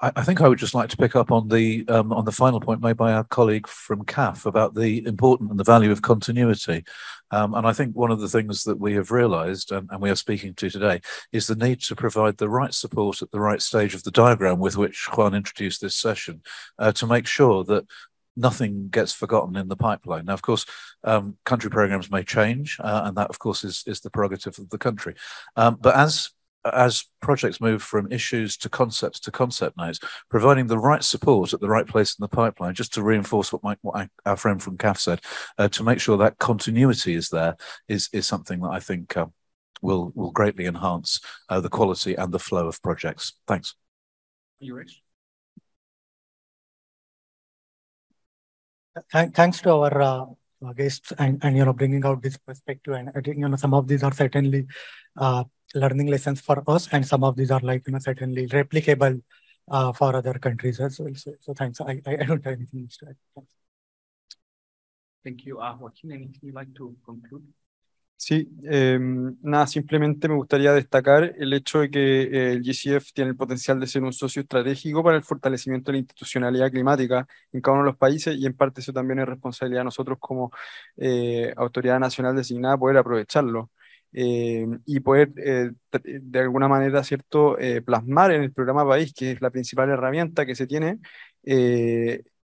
I, think I would just like to pick up on the um, on the final point made by our colleague from CAF about the importance and the value of continuity. Um, and I think one of the things that we have realised, and, and, we are speaking to today, is the need to provide the right support at the right stage of the diagram with which Juan introduced this session, uh, to make sure that nothing gets forgotten in the pipeline. Now, of course, um, country programs may change, uh, and that, of course, is, is the prerogative of the country. Um, but as as projects move from issues to concepts to concept notes, providing the right support at the right place in the pipeline, just to reinforce what, my, what I, our friend from CAF said, uh, to make sure that continuity is there is, is something that I think uh, will, will greatly enhance uh, the quality and the flow of projects. Thanks. Are You, Rich? thanks to our uh, guests and, and you know bringing out this perspective and I think you know some of these are certainly uh, learning lessons for us, and some of these are like you know certainly replicable uh, for other countries as well. So, so thanks. I, I don't have anything to add. Thanks. Thank you. Uh, Joaquín, anything you'd like to conclude? Sí, eh, nada, simplemente me gustaría destacar el hecho de que eh, el GCF tiene el potencial de ser un socio estratégico para el fortalecimiento de la institucionalidad climática en cada uno de los países y en parte eso también es responsabilidad de nosotros como eh, autoridad nacional designada poder aprovecharlo. Eh, y poder de alguna manera, ¿cierto?, plasmar en el programa país, que es la principal herramienta que se tiene,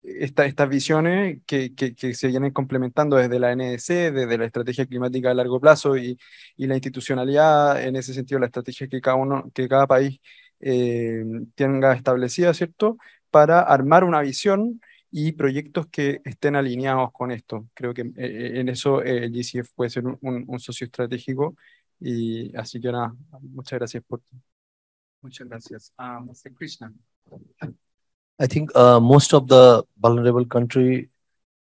esta, estas visiones que, que, que, se vienen complementando desde la NDC, desde la estrategia climática a largo plazo y, y la institucionalidad, en ese sentido, la estrategia que cada, uno, que cada país eh, tenga establecida, ¿cierto? Para armar una visión y proyectos que estén alineados con esto. Creo que eh, en eso el GCF puede ser un, un, socio estratégico y así que nada, muchas gracias por... Muchas gracias. Um, Mr. Krishna. I think uh, most of the vulnerable country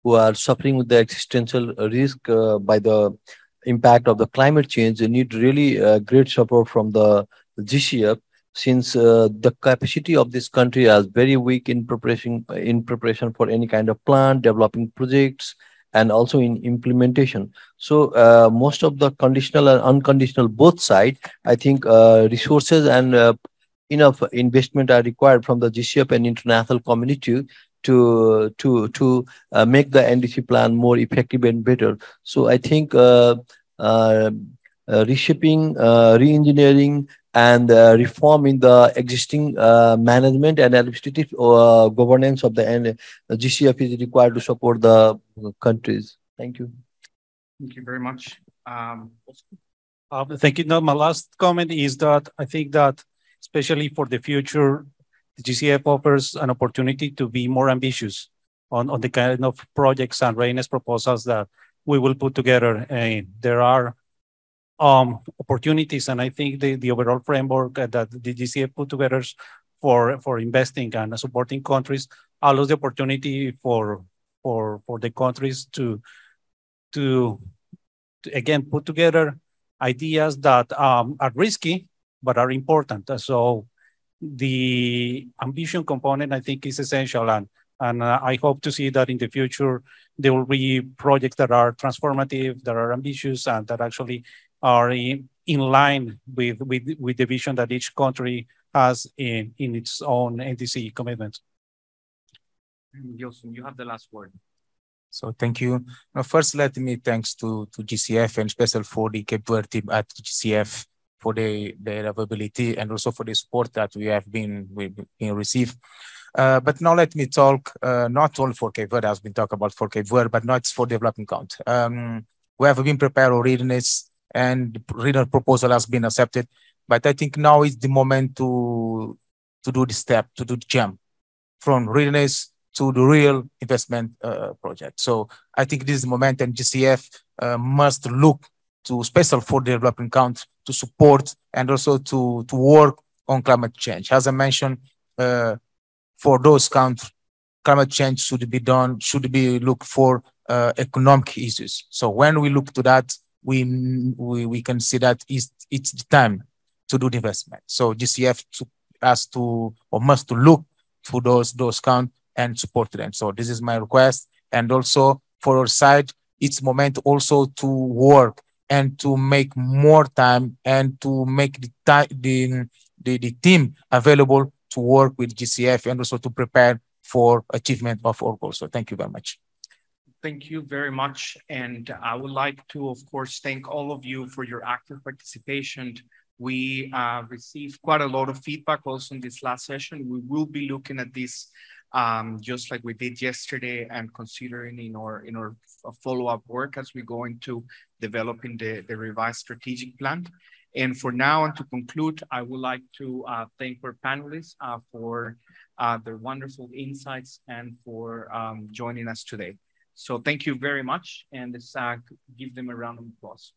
who are suffering with the existential risk uh, by the impact of the climate change, need really uh, great support from the GCF since uh, the capacity of this country is very weak in preparation in preparation for any kind of plan, developing projects, and also in implementation. So uh, most of the conditional and unconditional both side, I think uh, resources and enough investment are required from the GCF and international community to to to uh, make the NDC plan more effective and better. So I think uh, uh, uh reshaping, uh, re-engineering, and uh, reforming the existing management and administrative governance of the GCF is required to support the countries. Thank you. Thank you very much. Um, thank you. No, my last comment is that I think that especially for the future, the GCF offers an opportunity to be more ambitious on, on the kind of projects and readiness proposals that we will put together. And there are um, opportunities, and I think the, the overall framework that the GCF put together for, for investing and supporting countries allows the opportunity for, for, for the countries to, to, to again, put together ideas that um, are risky, but are important. So the ambition component, I think, is essential. And, and uh, I hope to see that in the future, there will be projects that are transformative, that are ambitious, and that actually are in, in line with, with, with the vision that each country has in, in its own NDC commitments. Yosun, you have the last word. So thank you. Now, first, let me thanks to, to GCF and special for the Cape Verde team at GCF for the, their availability and also for the support that we have been, we been received. Uh, but now let me talk uh, not only for Cape Verde, has been talked about for Cape Verde, but not for development count. Um, we have been prepared our readiness and reader proposal has been accepted. But I think now is the moment to to do the step, to do the jump from readiness to the real investment uh, project. So I think this is the moment and GCF uh, must look to special for developing countries to support and also to, to work on climate change. As I mentioned, uh, for those countries, climate change should be done, should be looked for uh, economic issues. So when we look to that, we, we, we can see that it's, it's the time to do the investment. So GCF to, has to or must to look for those, those count and support them. So this is my request. And also for our side, it's moment also to work and to make more time and to make the, the, the, the team available to work with GCF and also to prepare for achievement of our goals. So thank you very much. Thank you very much. And I would like to, of course, thank all of you for your active participation. We uh, received quite a lot of feedback also in this last session. We will be looking at this um, just like we did yesterday and considering in our in our follow-up work as we go into developing the, the revised strategic plan. And for now and to conclude, I would like to uh, thank our panelists uh, for uh, their wonderful insights and for um, joining us today. So thank you very much and uh, give them a round of applause.